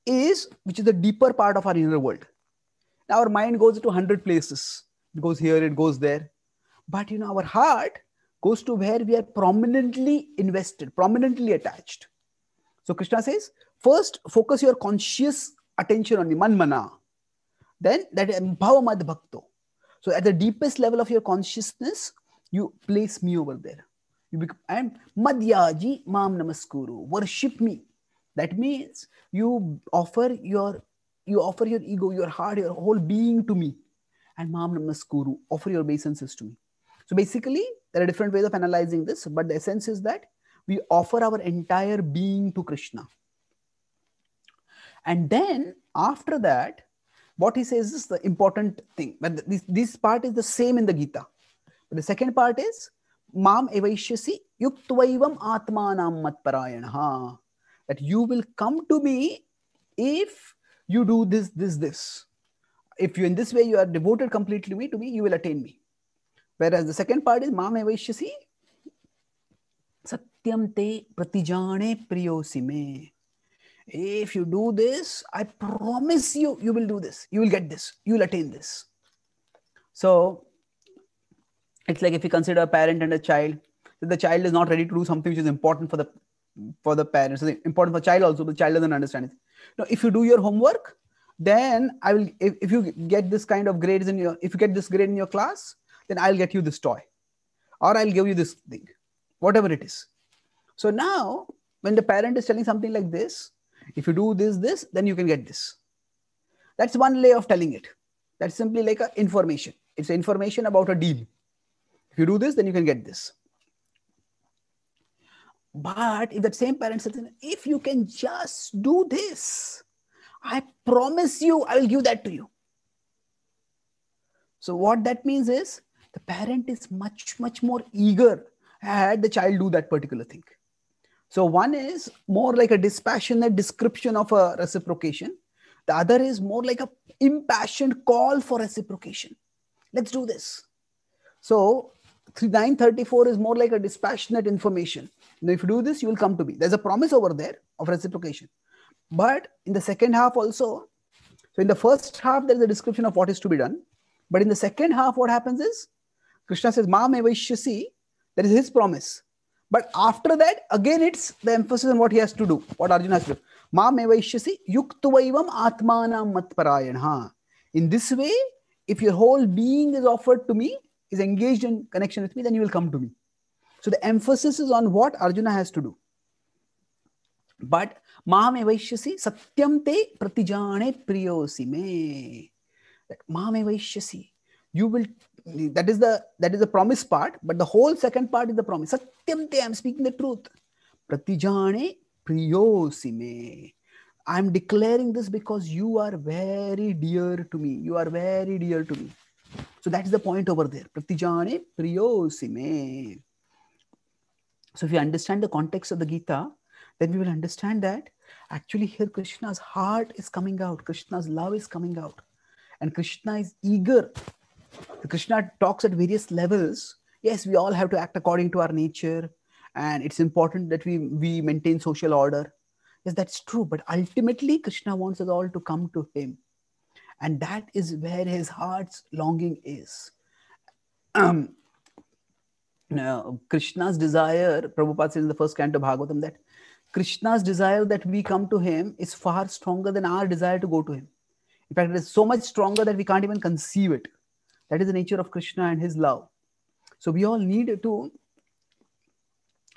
is which is the deeper part of our inner world. Now our mind goes to 100 places. It goes here it goes there. But you know our heart goes to where we are prominently invested prominently attached so krishna says first focus your conscious attention on the manmana then that bhavamad bhakto so at the deepest level of your consciousness, you place me over there. You become, and Madhyaji Mam Namaskuru, worship me. That means you offer your you offer your ego, your heart, your whole being to me. And Mam Namaskuru, offer your obeisances to me. So basically, there are different ways of analyzing this, but the essence is that we offer our entire being to Krishna. And then after that, what he says is the important thing. But this, this part is the same in the Gita. But the second part is Mam evaishyasi yuktvaivam atmanam matparayanaha. That you will come to me if you do this, this, this. If you in this way you are devoted completely to me, to me, you will attain me. Whereas the second part is Mam evaishyasi pratijane priyosi me if you do this, I promise you, you will do this. You will get this. You will attain this. So it's like if you consider a parent and a child, the child is not ready to do something which is important for the for the parents, important for child also, the child doesn't understand it. Now, if you do your homework, then I will, if, if you get this kind of grades in your, if you get this grade in your class, then I'll get you this toy or I'll give you this thing, whatever it is. So now when the parent is telling something like this, if you do this, this, then you can get this. That's one way of telling it. That's simply like a information. It's information about a deal. If you do this, then you can get this. But if that same parent says, if you can just do this, I promise you, I will give that to you. So, what that means is the parent is much, much more eager had the child do that particular thing. So, one is more like a dispassionate description of a reciprocation, the other is more like a impassioned call for reciprocation. Let's do this. So, 934 is more like a dispassionate information. Now, if you do this, you will come to me. There's a promise over there of reciprocation. But in the second half also, so in the first half, there is a description of what is to be done. But in the second half, what happens is Krishna says, Ma me vaishyasi, that is his promise. But after that, again, it's the emphasis on what he has to do, what Arjuna has to do. Ma me vaishyasi yuktuvaivam atmanam matparayana. In this way, if your whole being is offered to me, is engaged in connection with me, then you will come to me. So the emphasis is on what Arjuna has to do. But Mahame Vaishyasi Satyam Te Pratijane Priyosi Me. Mahame Vaishyasi. You will that is the that is the promise part, but the whole second part is the promise. Satyam Te, I'm speaking the truth. Pratijane Priyosi Me. I'm declaring this because you are very dear to me. You are very dear to me. So that is the point over there. Pratijane Priyosi Me. So if you understand the context of the Gita, then we will understand that actually here Krishna's heart is coming out, Krishna's love is coming out, and Krishna is eager. Krishna talks at various levels. Yes, we all have to act according to our nature, and it's important that we, we maintain social order. Yes, that's true, but ultimately, Krishna wants us all to come to Him. And that is where his heart's longing is. Um, now, Krishna's desire, Prabhupada says in the first canto of Bhagavatam that Krishna's desire that we come to him is far stronger than our desire to go to him. In fact, it is so much stronger that we can't even conceive it. That is the nature of Krishna and his love. So we all need to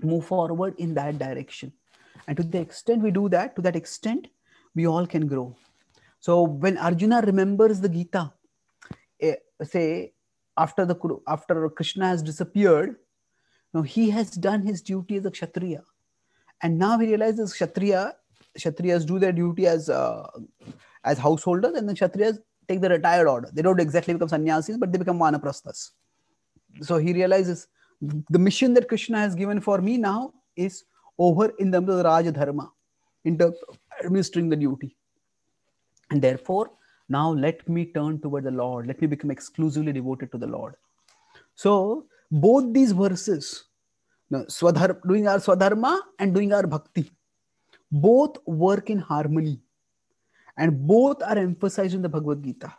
move forward in that direction. And to the extent we do that, to that extent, we all can grow. So when Arjuna remembers the Gita, eh, say after the after Krishna has disappeared, now he has done his duty as a kshatriya, and now he realizes kshatriya kshatriyas do their duty as uh, as householders, and then kshatriyas take the retired order. They don't exactly become sannyasis, but they become vanaprasthas. So he realizes the mission that Krishna has given for me now is over in the Raja Dharma, in administering the duty. And therefore, now let me turn toward the Lord. Let me become exclusively devoted to the Lord. So, both these verses, doing our swadharma and doing our bhakti, both work in harmony and both are emphasized in the Bhagavad Gita.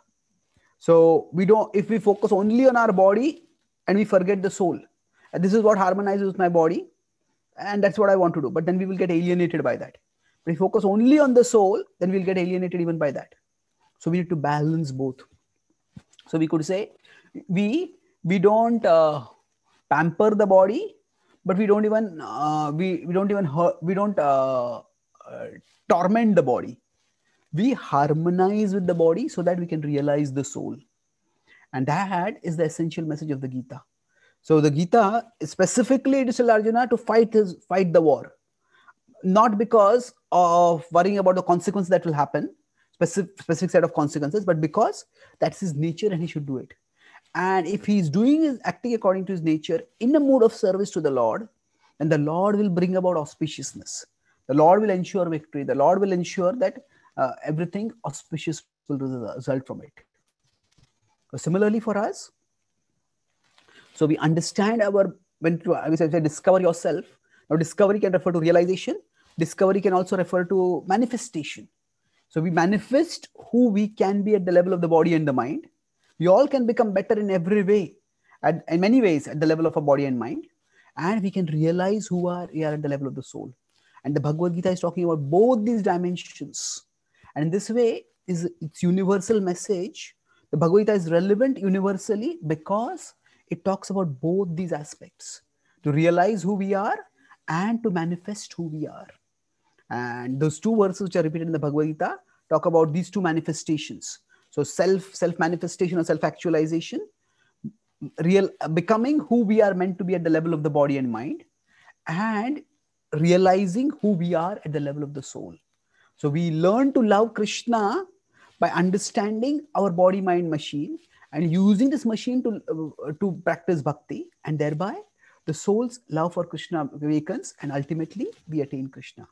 So, we don't, if we focus only on our body and we forget the soul, and this is what harmonizes with my body, and that's what I want to do, but then we will get alienated by that. If we focus only on the soul, then we'll get alienated even by that. So we need to balance both. So we could say we we don't uh, pamper the body, but we don't even uh, we we don't even hurt, we don't uh, uh, torment the body. We harmonize with the body so that we can realize the soul, and that is the essential message of the Gita. So the Gita specifically it is Arjuna to fight his fight the war not because of worrying about the consequence that will happen, specific, specific set of consequences, but because that's his nature and he should do it. And if he's doing is acting according to his nature in a mood of service to the Lord, then the Lord will bring about auspiciousness. The Lord will ensure victory. The Lord will ensure that uh, everything auspicious will result from it. So similarly for us, so we understand our when to I say discover yourself. Now discovery can refer to realization, Discovery can also refer to manifestation. So we manifest who we can be at the level of the body and the mind. We all can become better in every way, at, in many ways, at the level of a body and mind. And we can realize who are, we are at the level of the soul. And the Bhagavad Gita is talking about both these dimensions. And in this way, is its universal message. The Bhagavad Gita is relevant universally because it talks about both these aspects to realize who we are and to manifest who we are. And those two verses which are repeated in the Bhagavad Gita talk about these two manifestations. So self self manifestation or self actualization, real becoming who we are meant to be at the level of the body and mind, and realizing who we are at the level of the soul. So we learn to love Krishna by understanding our body mind machine and using this machine to, uh, to practice bhakti, and thereby the soul's love for Krishna awakens, and ultimately we attain Krishna.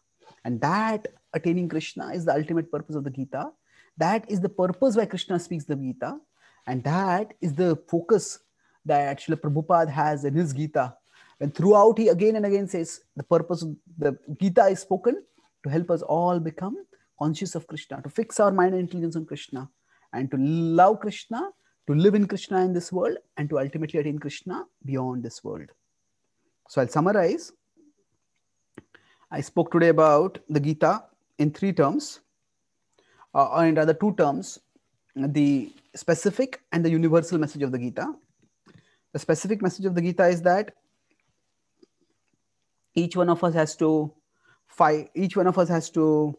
And that attaining Krishna is the ultimate purpose of the Gita. That is the purpose why Krishna speaks the Gita. And that is the focus that Srila Prabhupada has in his Gita and throughout, he again and again says the purpose of the Gita is spoken to help us all become conscious of Krishna, to fix our mind and intelligence on Krishna, and to love Krishna, to live in Krishna in this world, and to ultimately attain Krishna beyond this world. So I'll summarize. I spoke today about the Gita in three terms, uh, or in rather two terms the specific and the universal message of the Gita. The specific message of the Gita is that each one of us has to fight each one of us has to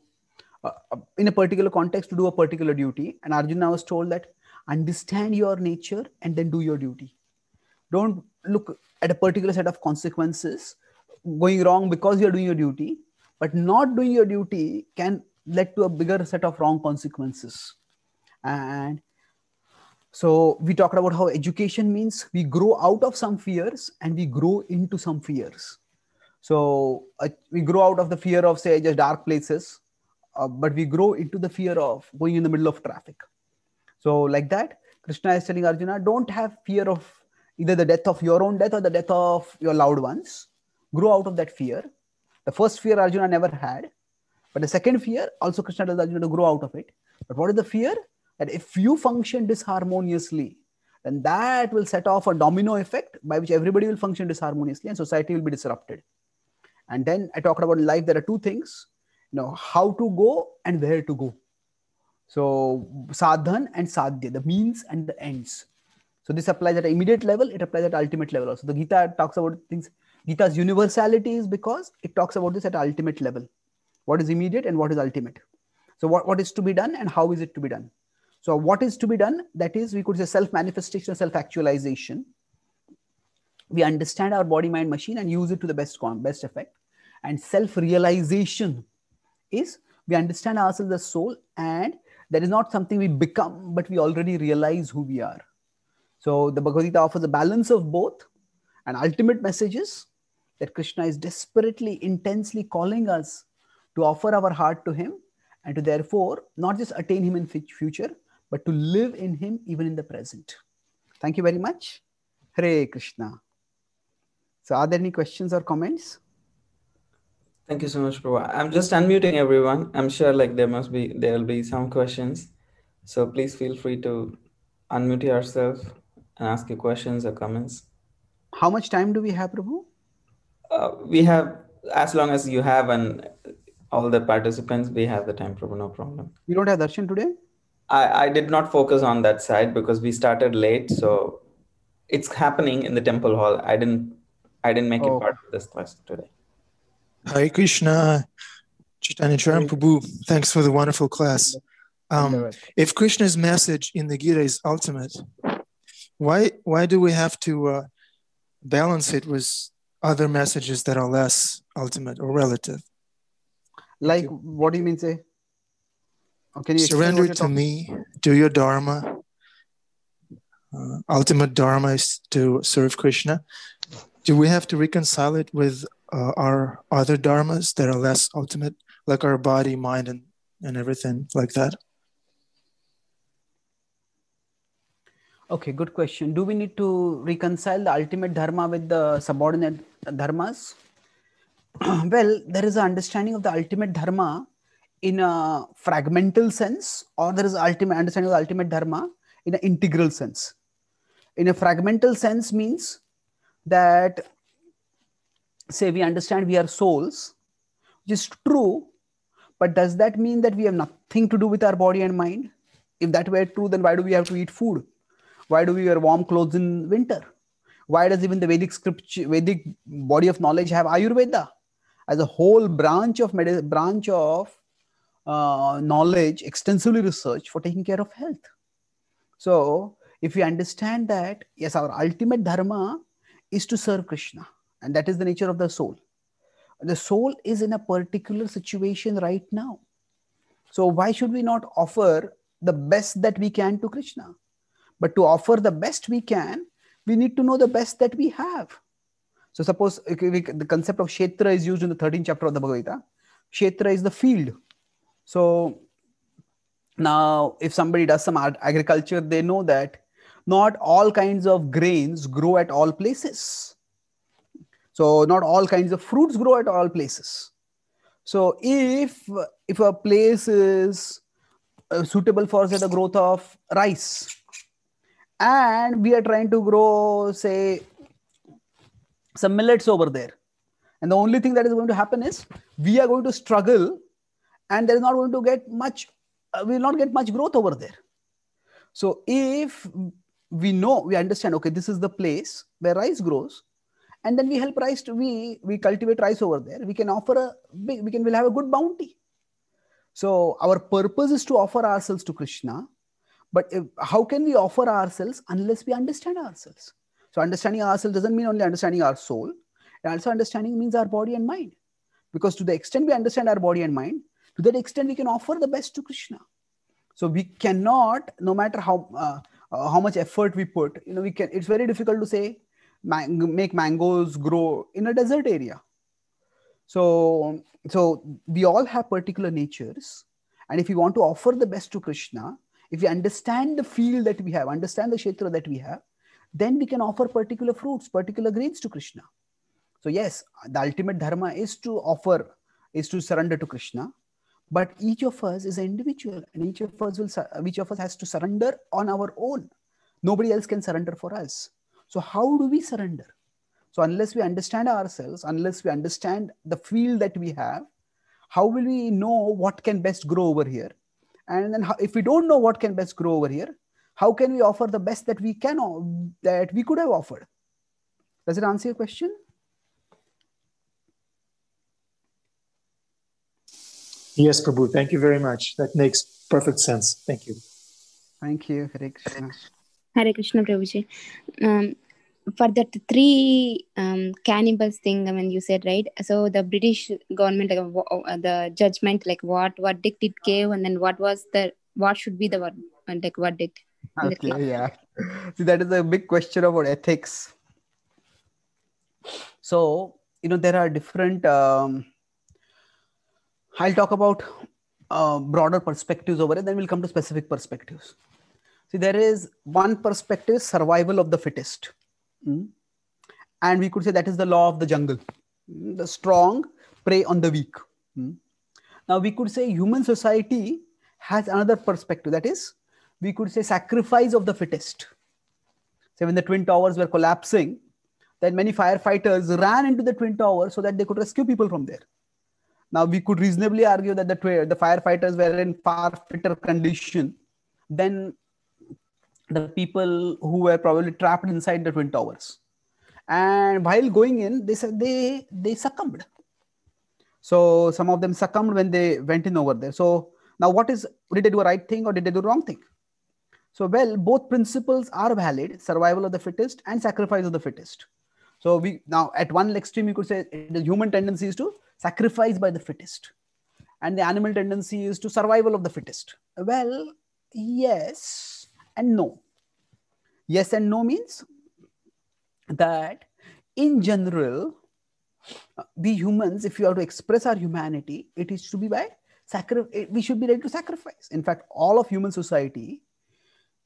uh, uh, in a particular context to do a particular duty. And arjuna was told that understand your nature and then do your duty. Don't look at a particular set of consequences going wrong because you're doing your duty. But not doing your duty can lead to a bigger set of wrong consequences. And so we talked about how education means we grow out of some fears and we grow into some fears so uh, we grow out of the fear of, say, just dark places, uh, but we grow into the fear of going in the middle of traffic. So, like that, Krishna is telling Arjuna, don't have fear of either the death of your own death or the death of your loved ones. Grow out of that fear. The first fear Arjuna never had, but the second fear also Krishna tells Arjuna to grow out of it. But what is the fear? That if you function disharmoniously, then that will set off a domino effect by which everybody will function disharmoniously and society will be disrupted. And then I talked about life. There are two things, you know, how to go and where to go. So sadhan and sadhya, the means and the ends. So this applies at immediate level. It applies at ultimate level also. The Gita talks about things. Gita's universality is because it talks about this at ultimate level. What is immediate and what is ultimate. So what, what is to be done and how is it to be done? So what is to be done? That is, we could say self-manifestation, self-actualization. We understand our body, mind, machine and use it to the best, best effect and self realization is we understand ourselves as soul and that is not something we become but we already realize who we are. So the bhagavad gita offers a balance of both and ultimate messages that krishna is desperately intensely calling us to offer our heart to him and to therefore not just attain him in future but to live in him even in the present. Thank you very much. Hare krishna. So are there any questions or comments Thank you so much, Prabhu. I'm just unmuting everyone. I'm sure like there must be there will be some questions. So please feel free to unmute yourself and ask your questions or comments. How much time do we have, Prabhu? Uh, we have as long as you have and all the participants, we have the time, Prabhu, no problem. You don't have darshan today? I, I did not focus on that side because we started late. So it's happening in the temple hall. I didn't I didn't make oh. it part of this class today. Hare Krishna, Chaitanya Charan Prabhu, thanks for the wonderful class. Um, if Krishna's message in the Gita is ultimate, why why do we have to uh, balance it with other messages that are less ultimate or relative? Like, what do you mean, say? Oh, can you Surrender to me, do your dharma. Uh, ultimate dharma is to serve Krishna. Do we have to reconcile it with uh, our other dharmas that are less ultimate, like our body, mind, and, and everything like that? Okay, good question. Do we need to reconcile the ultimate dharma with the subordinate dharmas? well, there is an understanding of the ultimate dharma in a fragmental sense, or there is ultimate understanding of the ultimate dharma in an integral sense. In a fragmental sense means that say we understand we are souls, which is true, But does that mean that we have nothing to do with our body and mind? If that were true, then why do we have to eat food? Why do we wear warm clothes in winter? Why does even the Vedic scripture, Vedic body of knowledge have Ayurveda as a whole branch of med- branch of uh, knowledge, extensively researched for taking care of health? So, if we understand that, yes, our ultimate dharma is to serve Krishna, and that is the nature of the soul. The soul is in a particular situation right now. So, why should we not offer the best that we can to Krishna? But to offer the best we can, we need to know the best that we have. So, suppose the concept of Kshetra is used in the 13th chapter of the Bhagavad Gita. Kshetra is the field. So, now if somebody does some agriculture, they know that not all kinds of grains grow at all places. So not all kinds of fruits grow at all places. So if if a place is uh, suitable for say the growth of rice, and we are trying to grow say some millets over there, and the only thing that is going to happen is we are going to struggle, and there is not going to get much. Uh, we will not get much growth over there. So if we know we understand okay this is the place where rice grows and then we help rice to we we cultivate rice over there. We can offer a big we can we'll have a good bounty. So our purpose is to offer ourselves to krishna. But if, how can we offer ourselves unless we understand ourselves? So understanding ourselves doesn't mean only understanding our soul. And also understanding means our body and mind. Because to the extent we understand our body and mind to that extent we can offer the best to krishna. So we cannot no matter how uh, uh, how much effort we put you know we can it's very difficult to say man- make mangoes grow in a desert area. So so we all have particular natures. And if we want to offer the best to krishna if we understand the field that we have understand the kshetra that we have then we can offer particular fruits particular grains to krishna. So yes the ultimate dharma is to offer is to surrender to krishna. But each of us is an individual and each of us will each of us has to surrender on our own. Nobody else can surrender for us so how do we surrender so unless we understand ourselves unless we understand the field that we have how will we know what can best grow over here and then how, if we don't know what can best grow over here how can we offer the best that we can that we could have offered does it answer your question Yes, Prabhu. Thank you very much. That makes perfect sense. Thank you. Thank you, Hare Krishna. Hare Krishna, Prabhuji. Um, for that three um, cannibals thing, I mean, you said right. So the British government, like uh, the judgment, like what verdict it gave, and then what was the what should be the what like verdict? Okay, yeah. See, that is a big question about ethics. So you know there are different. Um, I'll talk about uh, broader perspectives over it, then we'll come to specific perspectives. See, there is one perspective survival of the fittest. Mm? And we could say that is the law of the jungle. Mm? The strong prey on the weak. Mm? Now, we could say human society has another perspective that is, we could say sacrifice of the fittest. So, when the Twin Towers were collapsing, then many firefighters ran into the Twin Towers so that they could rescue people from there now we could reasonably argue that the, the firefighters were in far fitter condition than the people who were probably trapped inside the twin towers. And while going in, they said they they succumbed. So some of them succumbed when they went in over there. So now what is did they do a right thing or did they do wrong thing? So well, both principles are valid: survival of the fittest and sacrifice of the fittest. So we now at one extreme you could say the human tendency is to sacrifice by the fittest and the animal tendency is to survival of the fittest well yes and no. Yes and no means that in general uh, we humans if you are to express our humanity it is to be by sacrifice we should be ready to sacrifice. In fact all of human society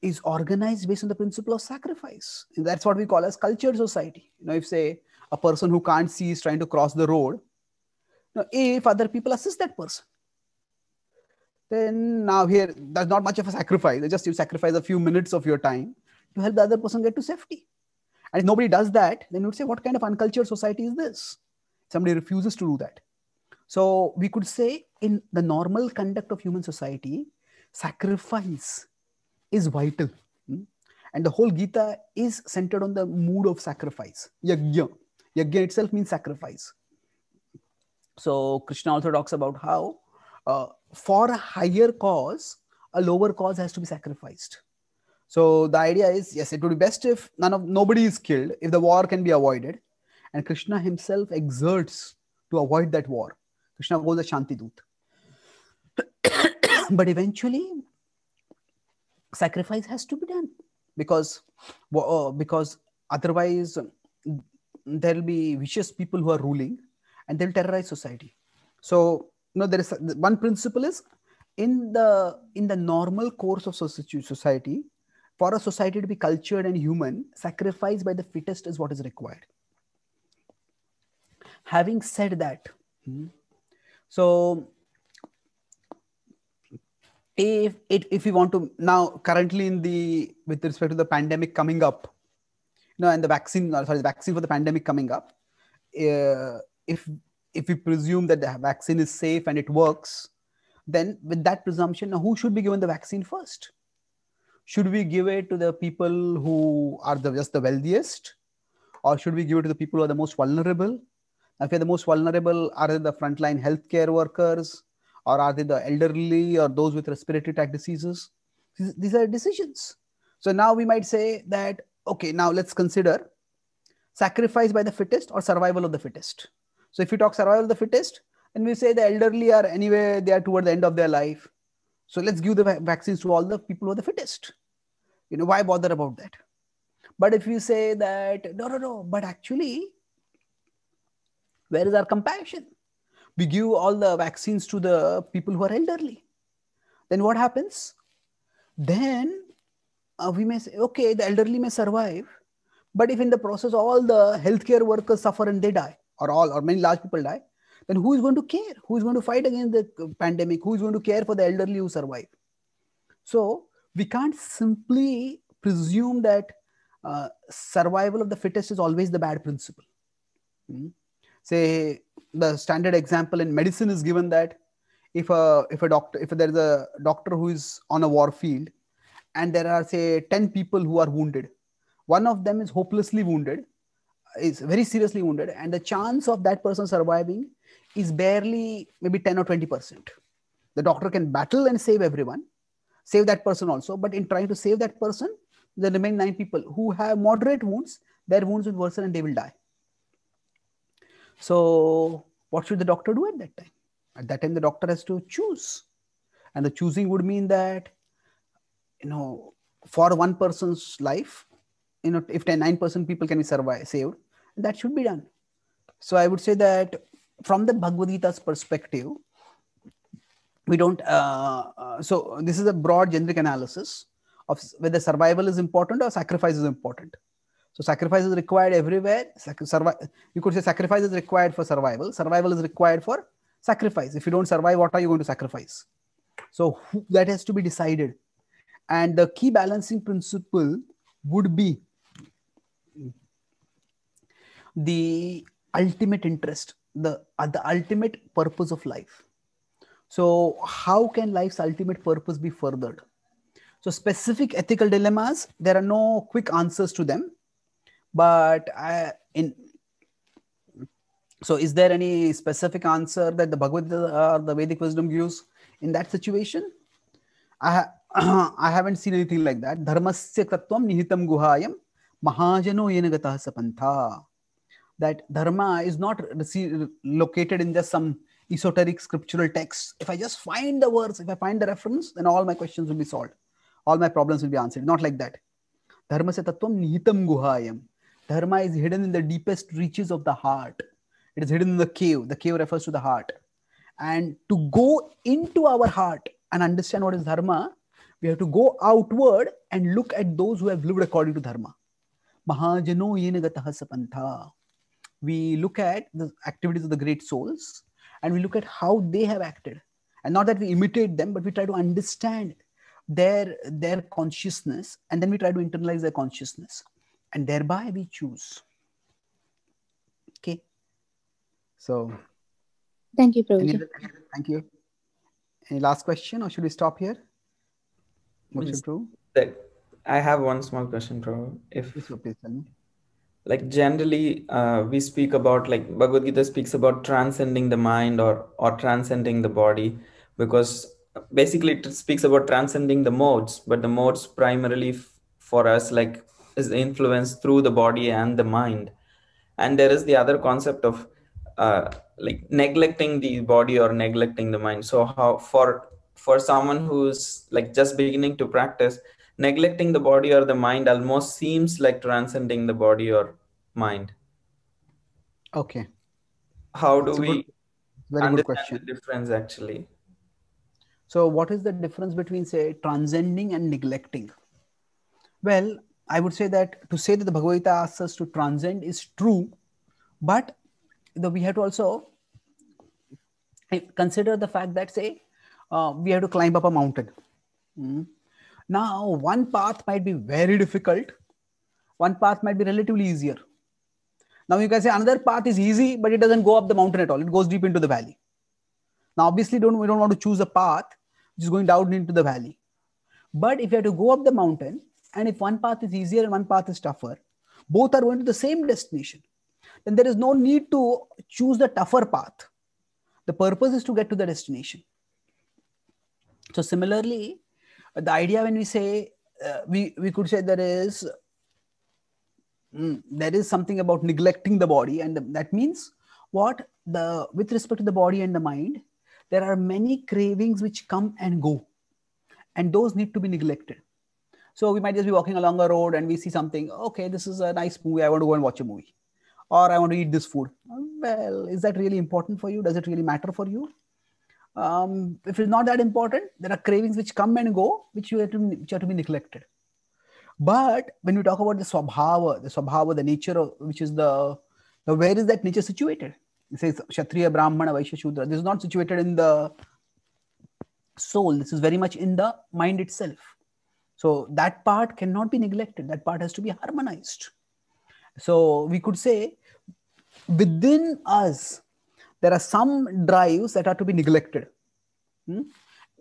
is organized based on the principle of sacrifice. And that's what we call as cultured society. You know if say a person who can't see is trying to cross the road now, if other people assist that person, then now here there's not much of a sacrifice. It's just you sacrifice a few minutes of your time to help the other person get to safety. And if nobody does that, then you would say, what kind of uncultured society is this? Somebody refuses to do that. So we could say in the normal conduct of human society, sacrifice is vital. Hmm? And the whole Gita is centered on the mood of sacrifice. Yajna. Yajna itself means sacrifice. So Krishna also talks about how uh, for a higher cause, a lower cause has to be sacrificed. So the idea is, yes, it would be best if none of nobody is killed, if the war can be avoided, and Krishna himself exerts to avoid that war. Krishna goes a Shanti Dut. but eventually, sacrifice has to be done because uh, because otherwise there will be vicious people who are ruling and they'll terrorize society. So know there is one principle is in the in the normal course of society for a society to be cultured and human sacrifice by the fittest is what is required. Having said that hmm, so if it, if we want to now currently in the with respect to the pandemic coming up you know and the vaccine sorry the vaccine for the pandemic coming up uh, if if we presume that the vaccine is safe and it works then with that presumption who should be given the vaccine first? Should we give it to the people who are the, just the wealthiest? Or should we give it to the people who are the most vulnerable? If you're the most vulnerable are they the frontline healthcare workers? Or are they the elderly or those with respiratory tract diseases? These are decisions. So now we might say that okay now let's consider sacrifice by the fittest or survival of the fittest so if you talk survival of the fittest and we say the elderly are anyway they are toward the end of their life so let's give the vaccines to all the people who are the fittest. You know, why bother about that? But if you say that, no, no, no, but actually, where is our compassion? We give all the vaccines to the people who are elderly. Then what happens? Then uh, we may say, okay, the elderly may survive, but if in the process all the healthcare workers suffer and they die, or all, or many large people die, then who is going to care? Who is going to fight against the pandemic? Who is going to care for the elderly who survive? So we can't simply presume that uh, survival of the fittest is always the bad principle. Hmm? Say the standard example in medicine is given that if a if a doctor if there is a doctor who is on a war field and there are say 10 people who are wounded one of them is hopelessly wounded is very seriously wounded and the chance of that person surviving is barely maybe 10 or 20%. The doctor can battle and save everyone, save that person also. But in trying to save that person, the remaining nine people who have moderate wounds, their wounds will worsen and they will die. So, what should the doctor do at that time? At that time, the doctor has to choose. And the choosing would mean that, you know, for one person's life, you know, if 10, 9% people can be survived, saved, that should be done. So I would say that from the Bhagavad Gita's perspective, we don't, uh, uh, so this is a broad generic analysis of whether survival is important or sacrifice is important. So sacrifice is required everywhere. You could say sacrifice is required for survival. Survival is required for sacrifice. If you don't survive, what are you going to sacrifice? So that has to be decided. And the key balancing principle would be the ultimate interest the uh, the ultimate purpose of life. So how can life's ultimate purpose be furthered? So specific ethical dilemmas there are no quick answers to them. But I, in so is there any specific answer that the bhagavad Gita or the vedic wisdom gives in that situation? I i haven't seen anything like that. Dharmasya tattvam nihitam guhayam mahajano yenagata sapantha that dharma is not located in just some esoteric scriptural text. If I just find the words, if I find the reference, then all my questions will be solved. All my problems will be answered. Not like that. Dharma se tattvam nihitam guhayam. Dharma is hidden in the deepest reaches of the heart. It is hidden in the cave. The cave refers to the heart. And to go into our heart and understand what is dharma, we have to go outward and look at those who have lived according to dharma. Mahajano yenagataha sapantha we look at the activities of the great souls and we look at how they have acted and not that we imitate them but we try to understand their their consciousness and then we try to internalize their consciousness and thereby we choose okay so Thank you, Prabhuji. Thank you. Any last question, or should we stop here? Yes. I have one small question, Prabhu. If please, please tell me. Like generally, uh, we speak about like Bhagavad Gita speaks about transcending the mind or or transcending the body, because basically it speaks about transcending the modes, but the modes primarily f- for us like is influenced through the body and the mind, and there is the other concept of uh, like neglecting the body or neglecting the mind. So how for for someone who's like just beginning to practice neglecting the body or the mind almost seems like transcending the body or mind. Okay. How do we good, very good question the difference actually? So what is the difference between say transcending and neglecting? Well i would say that to say that the bhagavad gita asks us to transcend is true but we have to also consider the fact that say uh, we have to climb up a mountain. Mm. Now one path might be very difficult. One path might be relatively easier. Now you can say another path is easy but it doesn't go up the mountain at all. It goes deep into the valley. Now obviously don't we don't want to choose a path which is going down into the valley. But if you have to go up the mountain and if one path is easier and one path is tougher both are going to the same destination then there is no need to choose the tougher path. The purpose is to get to the destination. So similarly, the idea when we say uh, we we could say there is mm, there is something about neglecting the body, and the, that means what the with respect to the body and the mind, there are many cravings which come and go, and those need to be neglected. So we might just be walking along a road and we see something. Okay, this is a nice movie. I want to go and watch a movie or I want to eat this food. Well, is that really important for you? Does it really matter for you? Um, if it's not that important, there are cravings which come and go, which you have to, which have to be neglected. But when we talk about the swabhava, the swabhava, the nature of which is the, the where is that nature situated? It says Kshatriya, Brahmana, Vaishya, Shudra. This is not situated in the soul. This is very much in the mind itself. So that part cannot be neglected. That part has to be harmonized. So we could say within us, there are some drives that are to be neglected. Hmm?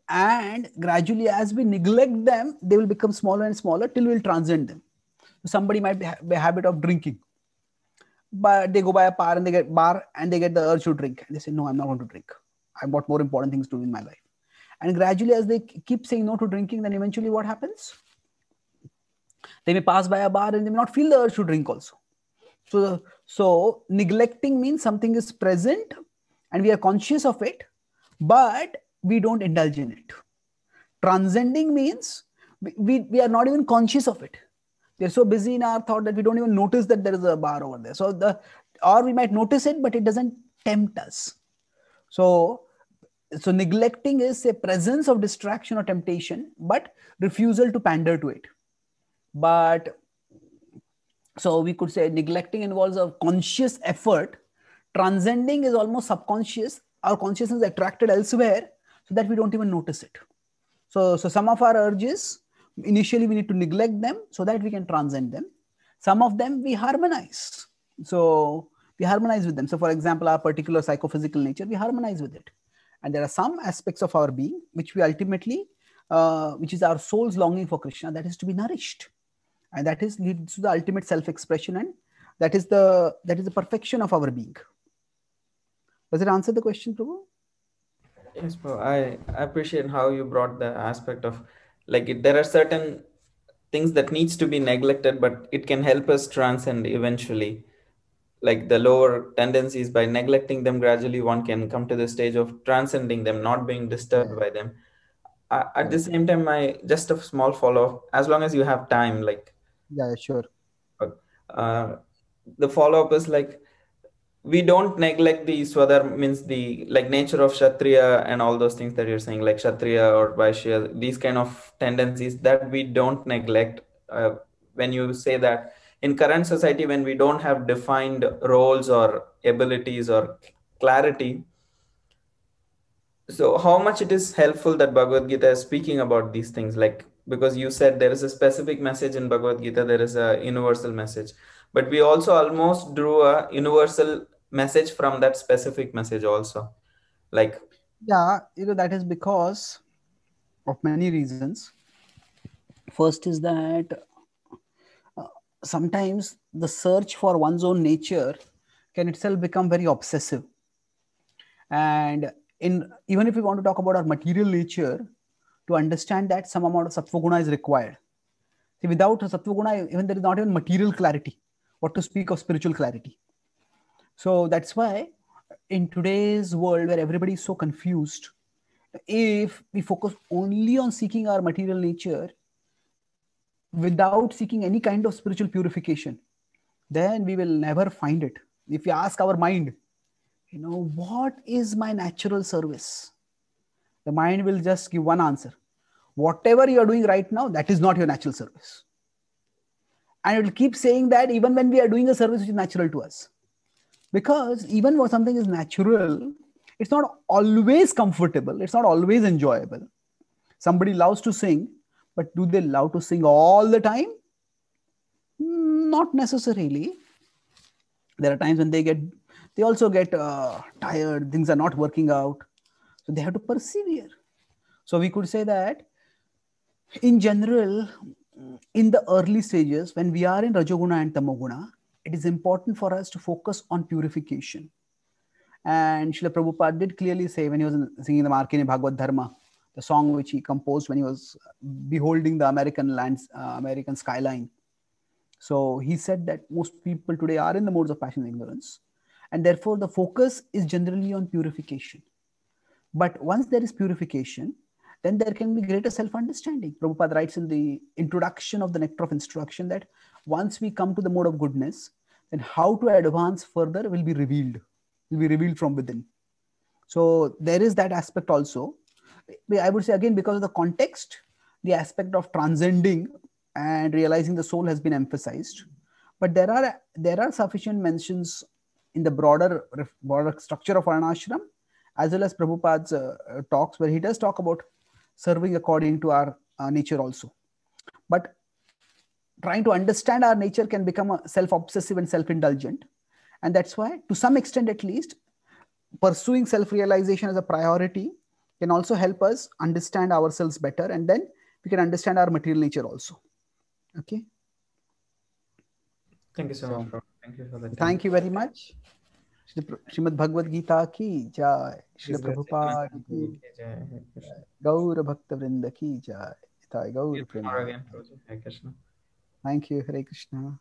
And gradually, as we neglect them, they will become smaller and smaller till we'll transcend them. Somebody might be, a habit of drinking, but they go by a bar and they get bar and they get the urge to drink. And they say, No, I'm not going to drink. I've got more important things to do in my life. And gradually, as they keep saying no to drinking, then eventually what happens? They may pass by a bar and they may not feel the urge to drink also. So, so neglecting means something is present and we are conscious of it, but we don't indulge in it. Transcending means we, we are not even conscious of it. We're so busy in our thought that we don't even notice that there is a bar over there. So the or we might notice it, but it doesn't tempt us. So so neglecting is a presence of distraction or temptation, but refusal to pander to it. But so we could say neglecting involves a conscious effort transcending is almost subconscious our consciousness is attracted elsewhere so that we don't even notice it. So so some of our urges initially we need to neglect them so that we can transcend them. Some of them we harmonize. So we harmonize with them. So for example our particular psychophysical nature we harmonize with it. And there are some aspects of our being which we ultimately uh, which is our soul's longing for krishna that is to be nourished. And that is leads to the ultimate self-expression and that is the that is the perfection of our being does it answer the question Prabhu? yes bro i i appreciate how you brought the aspect of like it, there are certain things that needs to be neglected but it can help us transcend eventually like the lower tendencies by neglecting them gradually one can come to the stage of transcending them not being disturbed by them at the same time i just a small follow up. as long as you have time like yeah sure uh, the follow-up is like we don't neglect the swadhar means the like nature of kshatriya and all those things that you're saying like kshatriya or vaishya these kind of tendencies that we don't neglect uh, when you say that in current society when we don't have defined roles or abilities or clarity so how much it is helpful that bhagavad gita is speaking about these things like because you said there is a specific message in Bhagavad Gita, there is a universal message. But we also almost drew a universal message from that specific message also. Like, yeah, you know, that is because of many reasons. First is that uh, sometimes the search for one's own nature can itself become very obsessive. And in even if we want to talk about our material nature, to understand that some amount of sattva guna is required. See, without a sattva guna, even there is not even material clarity. What to speak of spiritual clarity. So that's why in today's world where everybody is so confused, if we focus only on seeking our material nature without seeking any kind of spiritual purification, then we will never find it. If we ask our mind, you know, what is my natural service? The mind will just give one answer. Whatever you are doing right now, that is not your natural service. And it will keep saying that even when we are doing a service which is natural to us because even when something is natural it's not always comfortable. It's not always enjoyable. Somebody loves to sing but do they love to sing all the time? Not necessarily. There are times when they get they also get uh, tired. Things are not working out. So they have to persevere. So we could say that in general in the early stages when we are in rajoguna and tamoguna it is important for us to focus on purification. And Srila Prabhupada did clearly say when he was singing the Markine Bhagavata Dharma, the song which he composed when he was beholding the American lands, uh, American skyline. So he said that most people today are in the modes of passion and ignorance. And therefore, the focus is generally on purification. But once there is purification, then there can be greater self-understanding. Prabhupada writes in the introduction of the Nectar of Instruction that once we come to the mode of goodness, then how to advance further will be revealed, will be revealed from within. So there is that aspect also. I would say again, because of the context, the aspect of transcending and realizing the soul has been emphasized. But there are there are sufficient mentions in the broader broader structure of Varnashram, as well as Prabhupada's uh, talks, where he does talk about serving according to our uh, nature also. But trying to understand our nature can become self-obsessive and self-indulgent and that's why to some extent at least pursuing self-realization as a priority can also help us understand ourselves better and then we can understand our material nature also okay thank you so, so much thank you for the thank you very much Shrimad Bhagavad Gita की जय श्री प्रभुपाद की गौर भक्त वृंद की जय गौर प्रेम Hare Krishna. Thank you. Hare Krishna.